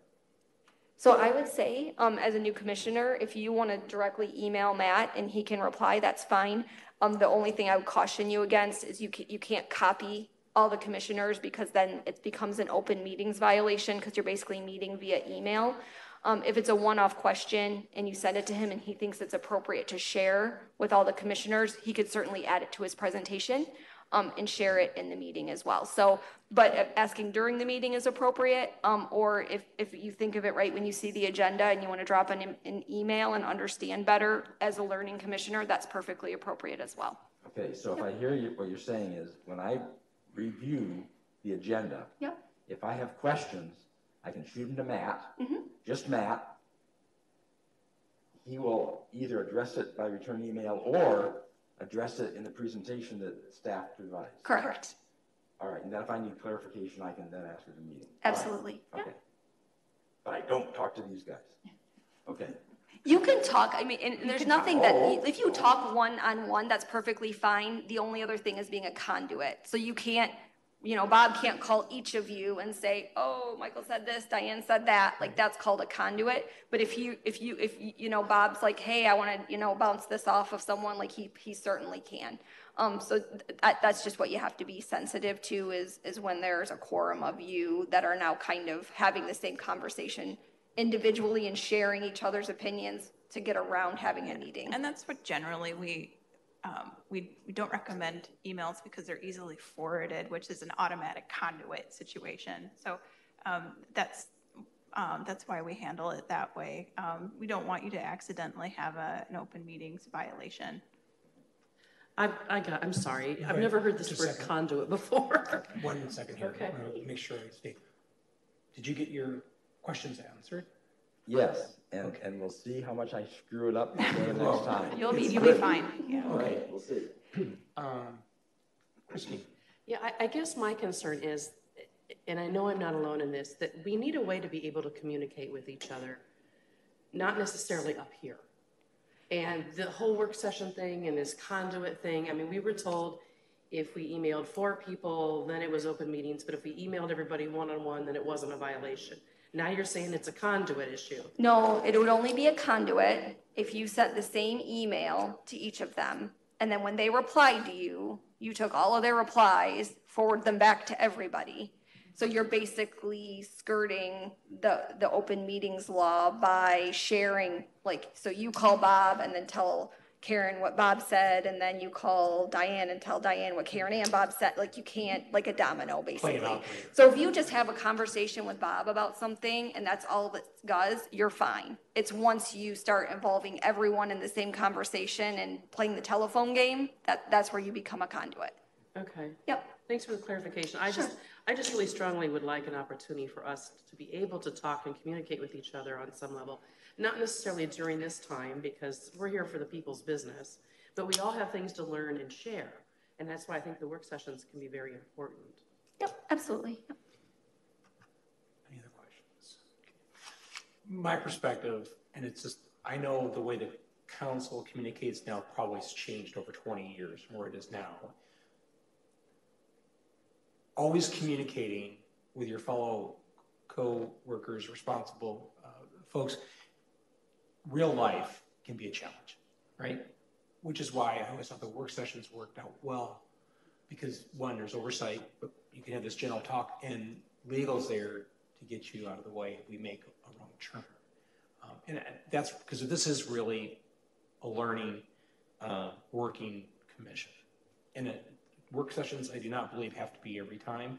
So I would say, um, as a new commissioner, if you want to directly email Matt and he can reply, that's fine. Um, the only thing I would caution you against is you ca- you can't copy all the commissioners because then it becomes an open meetings violation because you're basically meeting via email. Um, if it's a one-off question and you send it to him and he thinks it's appropriate to share with all the commissioners, he could certainly add it to his presentation um, and share it in the meeting as well. So, but asking during the meeting is appropriate, um, or if, if you think of it right when you see the agenda and you want to drop an, an email and understand better as a learning commissioner, that's perfectly appropriate as well. Okay, so if I hear you, what you're saying is, when I review the agenda, Yep. if I have questions, I can shoot them to Matt, just Matt. He will either address it by return email or address it in the presentation that staff provides. Correct. All right, and then if I need clarification, I can then ask at the meeting. All right, Absolutely. Okay. But I don't talk to these guys. Okay, You can talk, I mean, and and there's nothing that, if you talk one-on-one, that's perfectly fine. The only other thing is being a conduit. So you can't, you know, Bob can't call each of you and say, oh, Michael said this, Diane said that, like, that's called a conduit. But if you, if you, if, you you know, Bob's like, hey, I want to, you know, bounce this off of someone, like, he, he certainly can. Um, so that, that's just what you have to be sensitive to is, is when there's a quorum of you that are now kind of having the same conversation individually and sharing each other's opinions to get around having a meeting. And that's what generally we, um, we, we don't recommend emails because they're easily forwarded, which is an automatic conduit situation. So um, that's, um, that's why we handle it that way. Um, We don't want you to accidentally have a, an open meetings violation. I, I got, I'm sorry, I've Wait, never heard this just word second. conduit before. One second here. Okay. I wanna Make sure I stay. Did you get your questions answered? Yes, and, and we'll see how much I screw it up (laughs) before the next time. You'll be, you'll be fine, yeah. Okay, we'll see. (clears throat) Um, Christine? Yeah, I, I guess my concern is, and I know I'm not alone in this, that we need a way to be able to communicate with each other, not necessarily up here. And the whole work session thing and this conduit thing, I mean, we were told if we emailed four people, then it was open meetings, but if we emailed everybody one-on-one, then it wasn't a violation. Now you're saying it's a conduit issue. No, it would only be a conduit if you sent the same email to each of them. And then when they replied to you, you took all of their replies, forward them back to everybody. So you're basically skirting the, the open meetings law by sharing, like, so you call Bob and then tell Karen what Bob said, and then you call Diane and tell Diane what Karen and Bob said, like, you can't, like a domino, basically. So if you just have a conversation with Bob about something and that's all that does, you're fine. It's once you start involving everyone in the same conversation and playing the telephone game, that, that's where you become a conduit. Okay. Yep. Thanks for the clarification. I just, I just really strongly would like an opportunity for us to be able to talk and communicate with each other on some level. Not necessarily during this time, because we're here for the people's business, but we all have things to learn and share. And that's why I think the work sessions can be very important. Yep, absolutely. Yep. Any other questions? My perspective, and it's just, I know the way that council communicates now probably has changed over 20 years from where it is now. Always communicating with your fellow co-workers, responsible uh, folks, real life can be a challenge, right? Which is why I always thought the work sessions worked out well. Because one, there's oversight, but you can have this general talk and legal's there to get you out of the way if we make a wrong turn. Um, and that's because this is really a learning, uh, working commission. And it, work sessions, I do not believe have to be every time.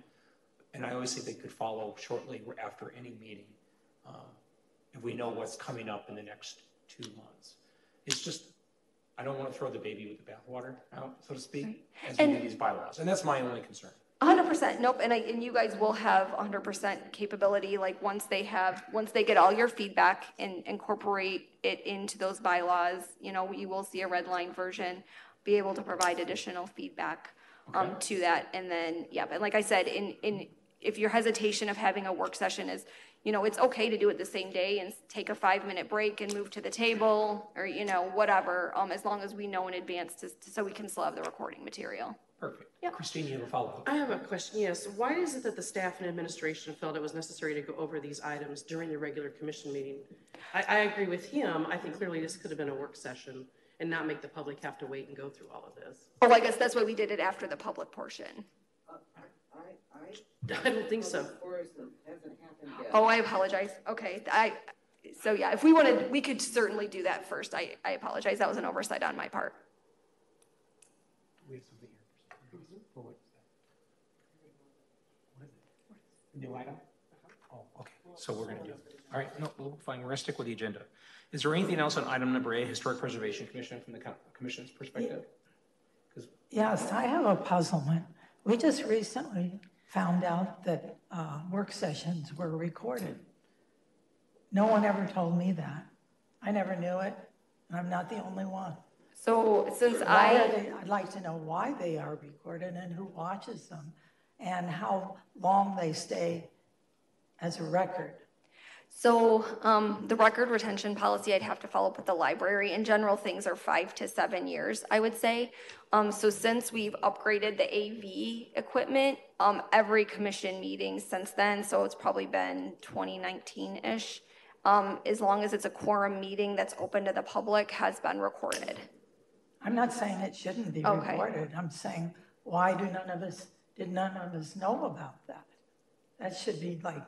And I always think they could follow shortly after any meeting. Um, if we know what's coming up in the next two months. It's just, I don't want to throw the baby with the bathwater out, so to speak, as we do these bylaws. And that's my only concern. hundred percent, nope, and I, and you guys will have hundred percent capability, like, once they have, once they get all your feedback and incorporate it into those bylaws, you know, you will see a red line version, be able to provide additional feedback, um, Okay. to that, and then, yeah, and like I said, in, in, if your hesitation of having a work session is, you know, it's okay to do it the same day and take a five-minute break and move to the table, or, you know, whatever, um, as long as we know in advance to, so we can still have the recording material. Perfect. Yep. Christine, you have a follow-up? I have a question, yes. Why is it that the staff and administration felt it was necessary to go over these items during the regular commission meeting? I, I agree with him. I think clearly this could have been a work session and not make the public have to wait and go through all of this. Oh, I guess that's why we did it after the public portion. (laughs) I don't think so. Oh, I apologize. Okay, I, so yeah, if we wanted, we could certainly do that first. I, I apologize. That was an oversight on my part. We have something here. For what is that? What is it? New item? Oh, okay, so we're gonna do, it. all right, no, we'll, fine, we're gonna stick with the agenda. Is there anything else on item number A, Historic Preservation Commission, from the commission's perspective? Because Yes, I have a puzzlement. We just recently found out that uh, work sessions were recorded. No one ever told me that. I never knew it, and I'm not the only one. So since Why I, they, I'd like to know why they are recorded and who watches them, and how long they stay as a record. So, um, the record retention policy, I'd have to follow up with the library. In general, things are five to seven years, I would say. Um, so since we've upgraded the AV equipment, um, every commission meeting since then, so it's probably been twenty nineteen-ish, um, as long as it's a quorum meeting that's open to the public, has been recorded. I'm not saying it shouldn't be Okay. recorded. I'm saying, why do none of us, did none of us know about that? That should be like,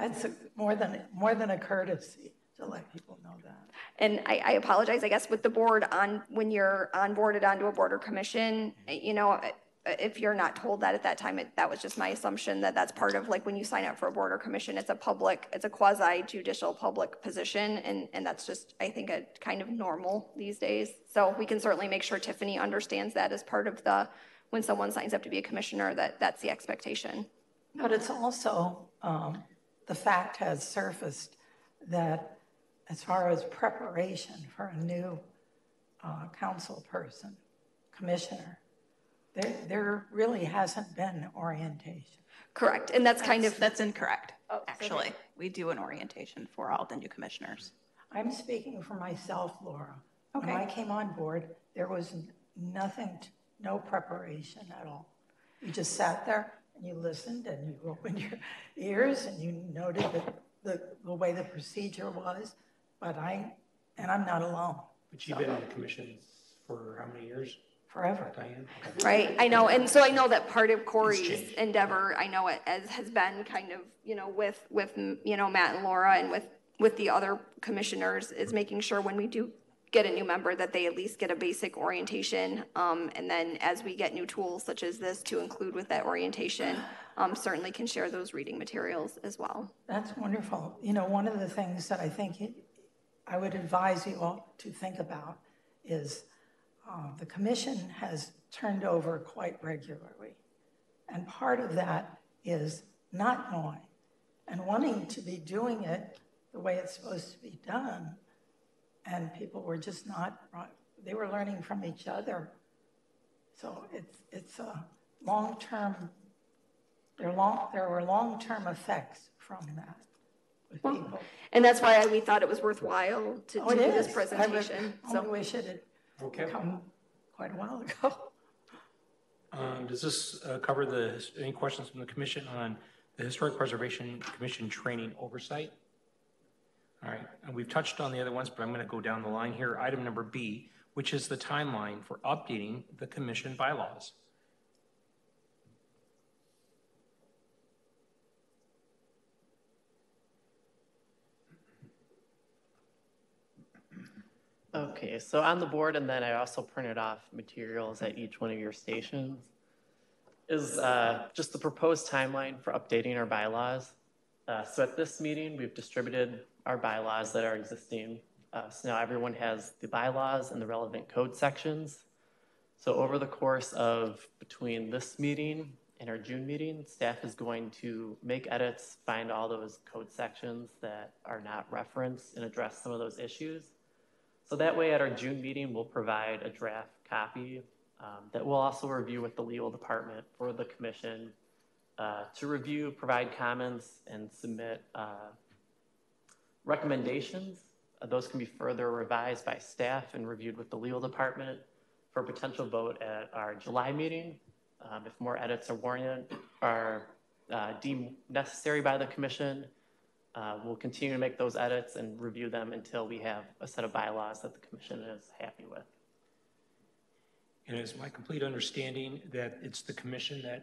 that's a- more than, more than a courtesy to let people know that. And I, I apologize, I guess with the board on, when you're onboarded onto a board or commission, you know, if you're not told that at that time, it- that was just my assumption that that's part of, like, when you sign up for a board or commission, it's a public, it's a quasi judicial public position, and, and that's just, I think, a kind of normal these days. So we can certainly make sure Tiffany understands that as part of the, when someone signs up to be a commissioner, that that's the expectation. But it's also, um, the fact has surfaced that as far as preparation for a new uh, council person, commissioner, there, there really hasn't been orientation. Correct, and that's kind That's, of, that's incorrect, Oh, actually. We do an orientation for all the new commissioners. I'm speaking for myself, Laura. Okay. When I came on board, there was nothing, t- no preparation at all. You just sat there and you listened and you (laughs) opened your ears and you noted the, the, the way the procedure was. But I, and I'm not alone. But you've been on the commissions for how many years? forever. Diane? (laughs) Right, I know, and so I know that part of Corri's endeavor, I know it as, has been kind of, you know, with, with, you know, Matt and Laura and with, with the other commissioners, is making sure when we do get a new member, that they at least get a basic orientation, um, and then as we get new tools such as this to include with that orientation, um, certainly can share those reading materials as well. That's wonderful. You know, one of the things that I think it- I would advise you all to think about is uh, the commission has turned over quite regularly. And part of that is not knowing and wanting to be doing it the way it's supposed to be done. And people were just not, they were learning from each other. So it's, it's a long-term, there long, there were long-term effects from that with people. And that's why we thought it was worthwhile to Oh, do this presentation, I so. only wish it had Okay. come quite a while ago. (laughs) Um, Does this uh, cover the, any questions from the commission on the Historic Preservation Commission training oversight? All right, and we've touched on the other ones, but I'm going to go down the line here. Item number B, which is the timeline for updating the commission bylaws. Okay, so on the board, and then I also printed off materials at each one of your stations, is uh, just the proposed timeline for updating our bylaws. Uh, So at this meeting, we've distributed our bylaws that are existing. Uh, So now everyone has the bylaws and the relevant code sections. So over the course of between this meeting and our June meeting, staff is going to make edits, find all those code sections that are not referenced, and address some of those issues. So that way, at our June meeting, we'll provide a draft copy um, that we'll also review with the legal department for the commission uh, to review, provide comments, and submit uh, recommendations. Uh, Those can be further revised by staff and reviewed with the legal department for a potential vote at our July meeting. Um, If more edits are warranted, are uh, deemed necessary by the commission, uh, We'll continue to make those edits and review them until we have a set of bylaws that the commission is happy with. And it's my complete understanding that it's the commission that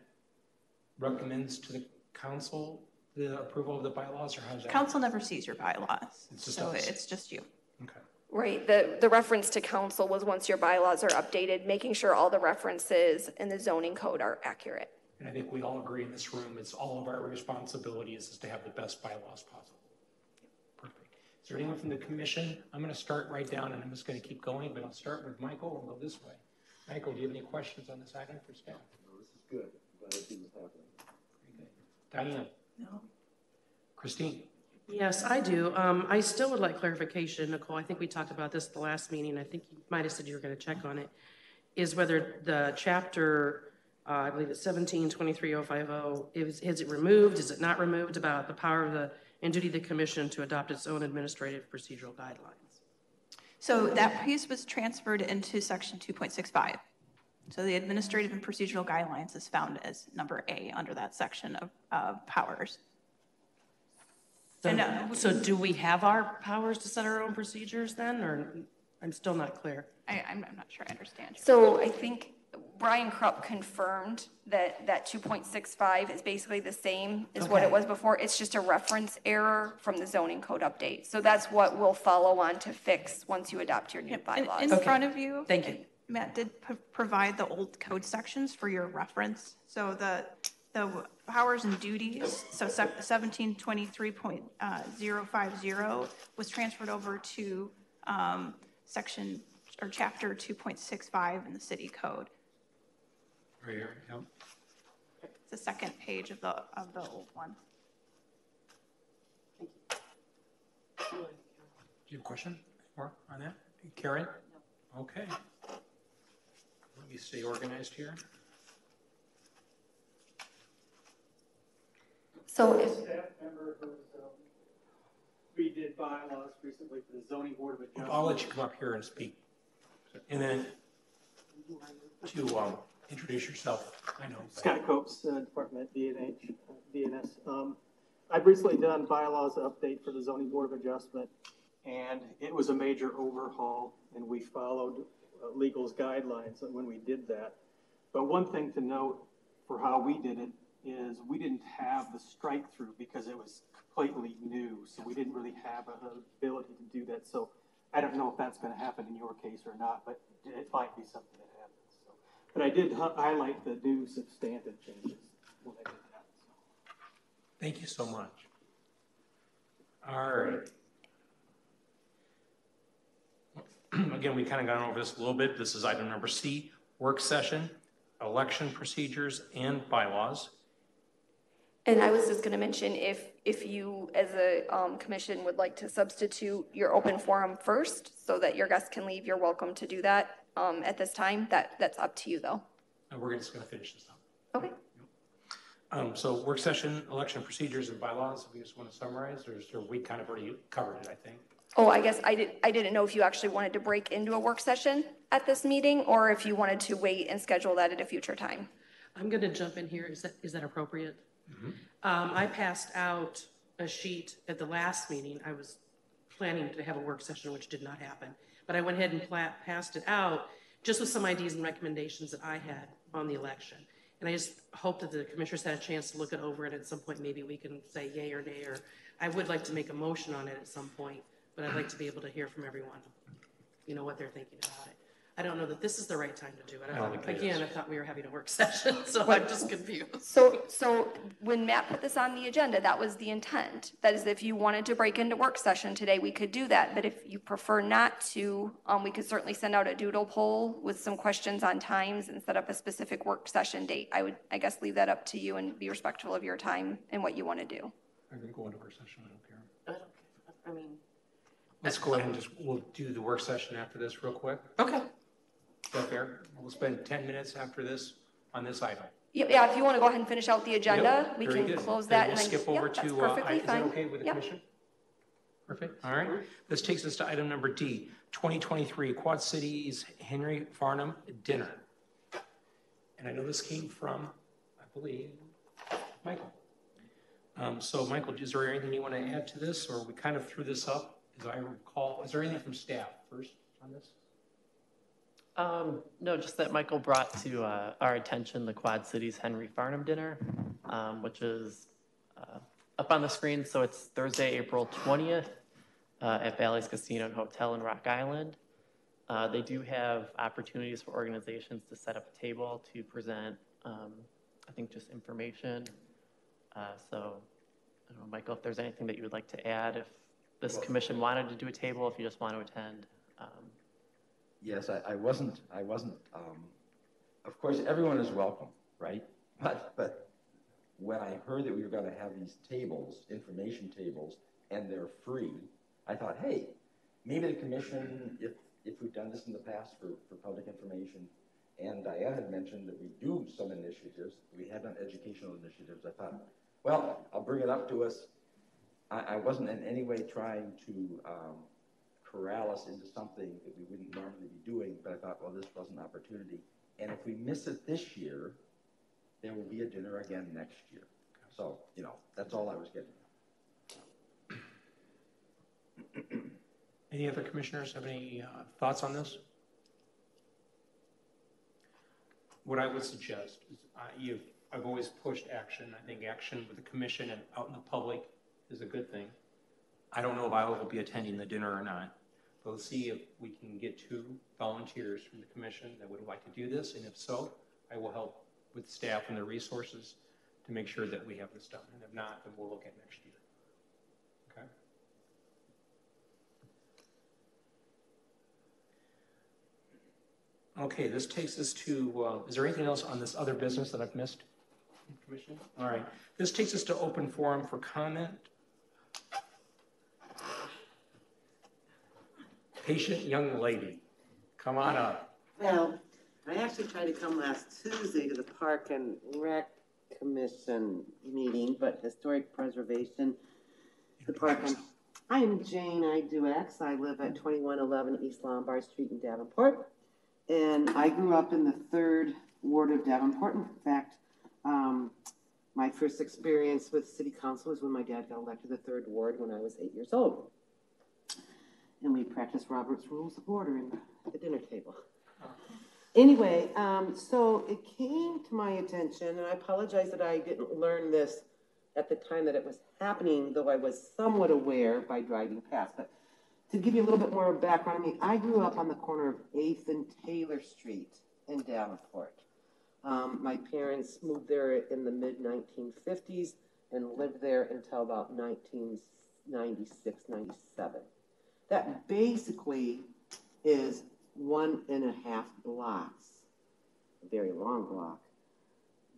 recommends to the council the approval of the bylaws, or how's that? Council never sees your bylaws, It's just so us. it's just you. Okay. Right, the, the reference to council was once your bylaws are updated, making sure all the references in the zoning code are accurate. And I think we all agree in this room, it's all of our responsibilities is to have the best bylaws possible. Perfect. Is there anyone from the commission? I'm going to start right down and I'm just going to keep going, but I'll start with Michael and go this way. Michael, do you have any questions on this item for staff? No, this is good. Glad to see this happening. Very good. Diane? No? Christine? Yes, I do. Um, I still would like clarification, Nicole. I think we talked about this at the last meeting. I think you might have said you were going to check on it. Is whether the chapter, uh, I believe it's seventeen twenty-three oh five oh, is, is it removed? Is it not removed about the power of the, and duty of the commission to adopt its own administrative procedural guidelines? So that piece was transferred into section 2.65. So the administrative and procedural guidelines is found as number A under that section of, of powers. And, uh, So, so do we have our powers to set our own procedures then, or I'm still not clear? I, I'm, I'm not sure I understand. So I think Brian Krupp confirmed that that 2.65 is basically the same as what it was before. It's just a reference error from the zoning code update. So that's what we'll follow on to fix once you adopt your new In, bylaws. in front of you. Thank you. Matt did p- provide the old code sections for your reference. So the, the powers and duties, so seventeen twenty-three point uh, zero five zero was transferred over to um, section, or chapter two point six five in the city code. Right here, yep. It's the second page of the, of the old one. Thank you. Do you have a question more on that? Karen? Okay. Let me stay organized here. So if, staff member who's um, redid bylaws recently for the zoning board of adjustment. I'll let you come up here and speak. And then to um, introduce yourself, I know. Scott Koops, uh, Department DNH, uh, DNS. Um, I've recently done bylaws update for the zoning board of adjustment, and it was a major overhaul, and we followed Uh, legal's guidelines when we did that. But one thing to note for how we did it is we didn't have the strike through because it was completely new. So we didn't really have an ability to do that. So I don't know if that's going to happen in your case or not, but it might be something that happens. So, but I did hi- highlight the new substantive changes when I did that. So. Thank you so much. All right. (clears throat) Again, we kind of gone over this a little bit. This is item number C, work session, election procedures and bylaws. And I was just gonna mention, if, if you, as a, um, commission would like to substitute your open forum first, so that your guests can leave, you're welcome to do that, um, at this time. That, that's up to you, though. And we're just going to finish this up. Okay. Um, so work session, election procedures and bylaws, If we just want to summarize, or is there, we kind of already covered it, I think. Oh, I guess I did, I didn't know if you actually wanted to break into a work session at this meeting, or if you wanted to wait and schedule that at a future time. I'm going to jump in here. Is that, is that appropriate? Um, I passed out a sheet at the last meeting. I was planning to have a work session, which did not happen. But I went ahead and pla- passed it out just with some ideas and recommendations that I had on the election. And I just hope that the commissioners had a chance to look it over and at some point, maybe we can say yay or nay, or I would like to make a motion on it at some point, but I'd like to be able to hear from everyone, you know, what they're thinking about it. I don't know that this is the right time to do it. I I don't thought- think it Again, is. I thought we were having a work (laughs) session, so I'm just confused. So, so when Matt put this on the agenda, that was the intent. That is, if you wanted to break into work session today, we could do that. But if you prefer not to, um, we could certainly send out a doodle poll with some questions on times and set up a specific work session date. I would, I guess, leave that up to you and be respectful of your time and what you want to do. I can go into work session, I don't care. I don't care. I mean, Let's go ahead and just, we'll do the work session after this real quick. Okay. Is that fair? We'll spend 10 minutes after this on this item. Yeah, yeah, if you want to go ahead and finish out the agenda, Yep, we very can good. close that we'll and then, skip over yep, that's to, uh, perfectly Is that fine. okay with the Yep. commission? Perfect, all right. This takes us to item number D, 2023 Quad Cities Henry Farnam Dinner. And I know this came from, I believe, Michael. Um, So Michael, is there anything you want to add to this, or we kind of threw this up, as I recall? Is there anything from staff first on this? Um, no, just that Michael brought to uh, our attention the Quad Cities Henry Farnam Dinner, um, which is uh, up on the screen. So it's Thursday, April 20th uh, at Bally's Casino and Hotel in Rock Island. Uh, they do have opportunities for organizations to set up a table to present, um, I think, just information. Uh, so, know, Michael, if there's anything that you would like to add, if this commission wanted to do a table, if you just want to attend. Um, Yes, I, I wasn't, I wasn't, um, of course, everyone is welcome, right? (laughs) But, but when I heard that we were gonna have these tables, information tables, and they're free, I thought, hey, maybe the commission, if, if we've done this in the past for, for public information, and Diane had mentioned that we do some initiatives, we had done educational initiatives, I thought, well, I'll bring it up to us. I, I wasn't in any way trying to, um, corral us into something that we wouldn't normally be doing, but I thought, well, this was an opportunity. And if we miss it this year, there will be a dinner again next year. So, you know, that's all I was getting. (clears throat) Any other commissioners have any uh, thoughts on this? What I would suggest is, uh, you've, I've always pushed action. I think action with the commission and out in the public is a good thing. I don't know if I will be attending the dinner or not, but let's see if we can get two volunteers from the commission that would like to do this, and if so, I will help with staff and the resources to make sure that we have this done, and if not, then we'll look at next year. Okay? Okay, this takes us to, uh, is there anything else on this other business that I've missed? Commissioner? All right, this takes us to open forum for comment. Patient young lady, come on up. Well, I actually tried to come last Tuesday to the Park and Rec Commission meeting, but Historic Preservation, the park, I'm, Jane I do X. I live at twenty-one eleven East Lombard Street in Davenport. And I grew up in the third ward of Davenport. In fact, um, my first experience with city council was when my dad got elected to the third ward when I was eight years old. And we practiced Robert's Rules of Order in the dinner table. Anyway, um, so it came to my attention, and I apologize that I didn't learn this at the time that it was happening, though I was somewhat aware by driving past. But to give you a little bit more background, I mean, I grew up on the corner of 8th and Taylor Street in Davenport. Um, my parents moved there in the mid 1950s and lived there until about 1996, 97. That basically is one and a half blocks, a very long block,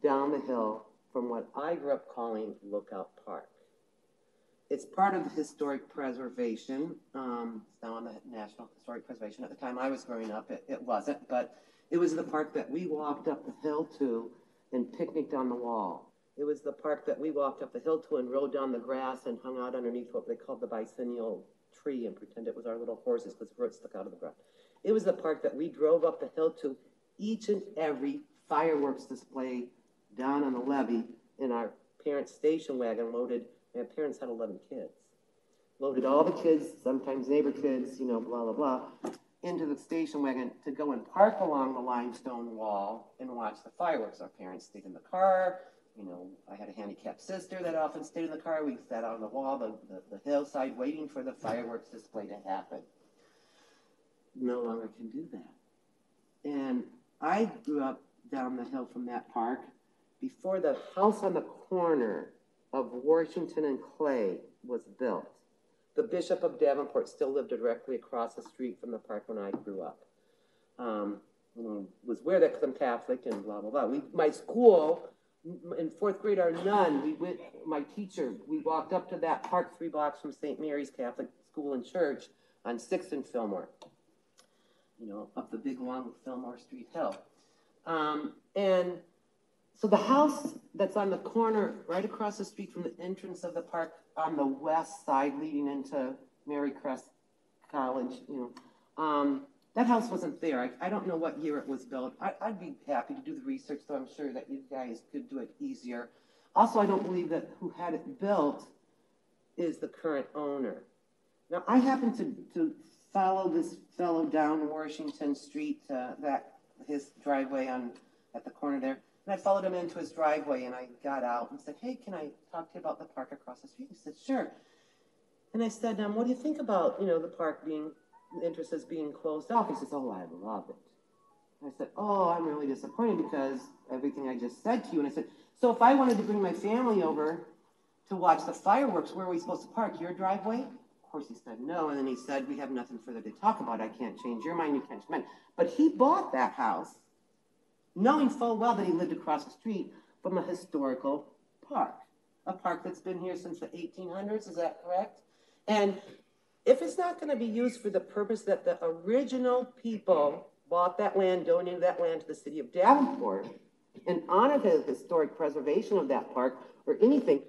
down the hill from what I grew up calling Lookout Park. It's part of the historic preservation. Um, it's now on the National Historic Preservation. At the time I was growing up, it, it wasn't, but it was the park that we walked up the hill to and picnicked on the wall. It was the park that we walked up the hill to and rode down the grass and hung out underneath what they called the bicentennial tree and pretend it was our little horses because the roots stuck out of the ground. It was the park that we drove up the hill to each and every fireworks display down on the levee in our parents' station wagon loaded. My parents had 11 kids. Loaded all the kids, sometimes neighbor kids, you know, blah, blah, blah, into the station wagon to go and park along the limestone wall and watch the fireworks. Our parents stayed in the car. You know, I had a handicapped sister that often stayed in the car. We sat on the wall, the, the, the hillside, waiting for the fireworks display to happen. No longer can do that. And I grew up down the hill from that park before the house on the corner of Washington and Clay was built. The Bishop of Davenport still lived directly across the street from the park when I grew up. Um, was that because I'm Catholic and blah blah blah. We, my school in fourth grade, our nun, we went. My teacher, we walked up to that park three blocks from St. Mary's Catholic School and Church on Sixth and Fillmore. You know, up the big long Fillmore Street Hill, um, and so the house that's on the corner, right across the street from the entrance of the park, on the west side leading into Marycrest College, you know, um, that house wasn't there. I, I, don't know what year it was built. I, would be happy to do the research, though I'm sure that you guys could do it easier. Also, I don't believe that who had it built is the current owner. Now, I happen to, to follow this fellow down Washington Street, uh, that his driveway on at the corner there. And I followed him into his driveway and I got out and said, Hey, can I talk to you about the park across the street? He said, Sure. And I said, um, What do you think about, you know, the park being, interest is being closed off? He says, Oh, I love it. I said, Oh, I'm really disappointed because everything I just said to you. And I said, So if I wanted to bring my family over to watch the fireworks, where are we supposed to park? Your driveway? Of course, he said no. And then he said, We have nothing further to talk about. I can't change your mind. You can't change mine. But he bought that house knowing full well that he lived across the street from a historical park, a park that's been here since the 1800s. Is that correct? And if it's not going to be used for the purpose that the original people bought that land, donated that land to the city of Davenport, and honor the historic preservation of that park or anything,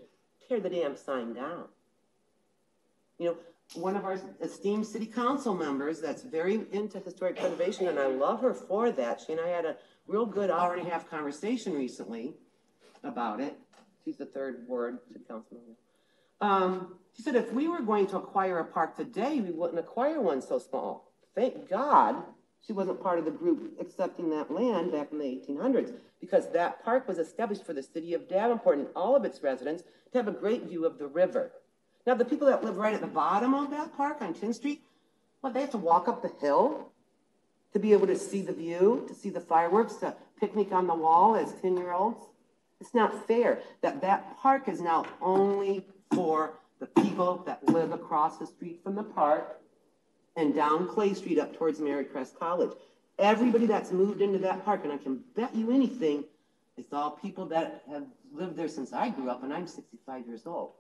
tear the damn sign down. You know, one of our esteemed city council members that's very into historic preservation, and I love her for that. She and I had a real good hour and a half conversation recently about it. She's the third ward city councilman. Um, she said if we were going to acquire a park today, we wouldn't acquire one so small. Thank God she wasn't part of the group accepting that land back in the 1800s because that park was established for the city of Davenport and all of its residents to have a great view of the river. Now, the people that live right at the bottom of that park on 10th Street, well, they have to walk up the hill to be able to see the view, to see the fireworks, to picnic on the wall as 10 year olds. It's not fair that that park is now only for the people that live across the street from the park and down Clay Street up towards Marycrest College. Everybody that's moved into that park, and I can bet you anything, it's all people that have lived there since I grew up, and I'm 65 years old.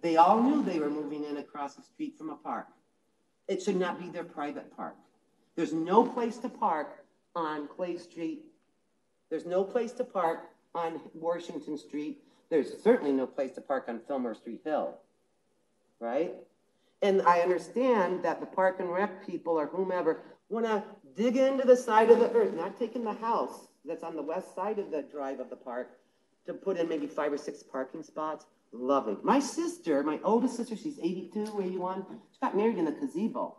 They all knew they were moving in across the street from a park. It should not be their private park. There's no place to park on Clay Street. There's no place to park on Washington Street. There's certainly no place to park on Fillmore Street Hill, right? And I understand that the park and rec people or whomever want to dig into the side of the earth, not taking the house that's on the west side of the drive of the park to put in maybe five or six parking spots. Lovely. My sister, my oldest sister, she's 82, 81, she got married in the gazebo.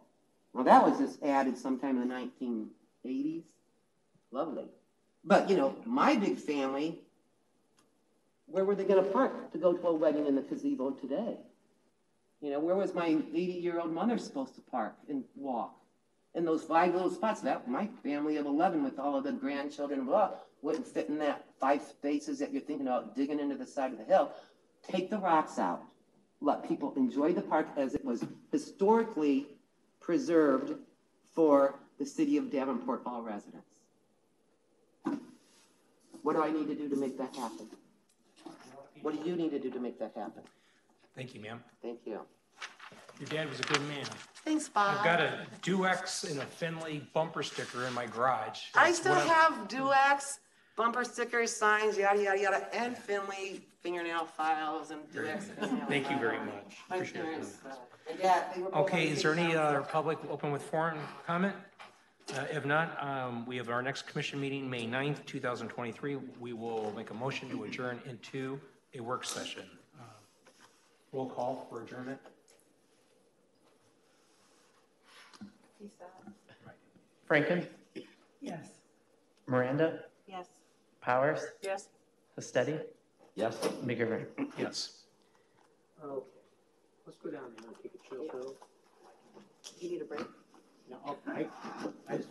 Well, that was just added sometime in the 1980s. lovely. But, you know, my big family, where were they gonna park to go to a wedding in the gazebo today? You know, where was my eighty-year-old mother supposed to park and walk? In those five little spots, that, my family of eleven with all of the grandchildren blah, wouldn't fit in that five spaces that you're thinking about digging into the side of the hill. Take the rocks out. Let people enjoy the park as it was historically preserved for the city of Davenport, all residents. What do I need to do to make that happen? What do you need to do to make that happen? Thank you, ma'am. Thank you. Your dad was a good man. Thanks, Bob. I've got a Duex and a Finley bumper sticker in my garage. I That's still what I'm- have Duex, bumper stickers, signs, yada, yada, yada, and Finley fingernail files and Duex. fingernail Thank you very much. My Appreciate it. uh, my dad, they were Okay, is there any big other public open with foreign comment? Uh, If not, um, we have our next commission meeting, May 9th, 2023. We will make a motion to adjourn into a work session. Uh, Roll call for adjournment. Franken, Yes. Miranda, Yes. Powers, Yes. Steady, Yes? McGivern. Yes. Okay, let's go down there and take a chill pill. You need a break? No, I, I just.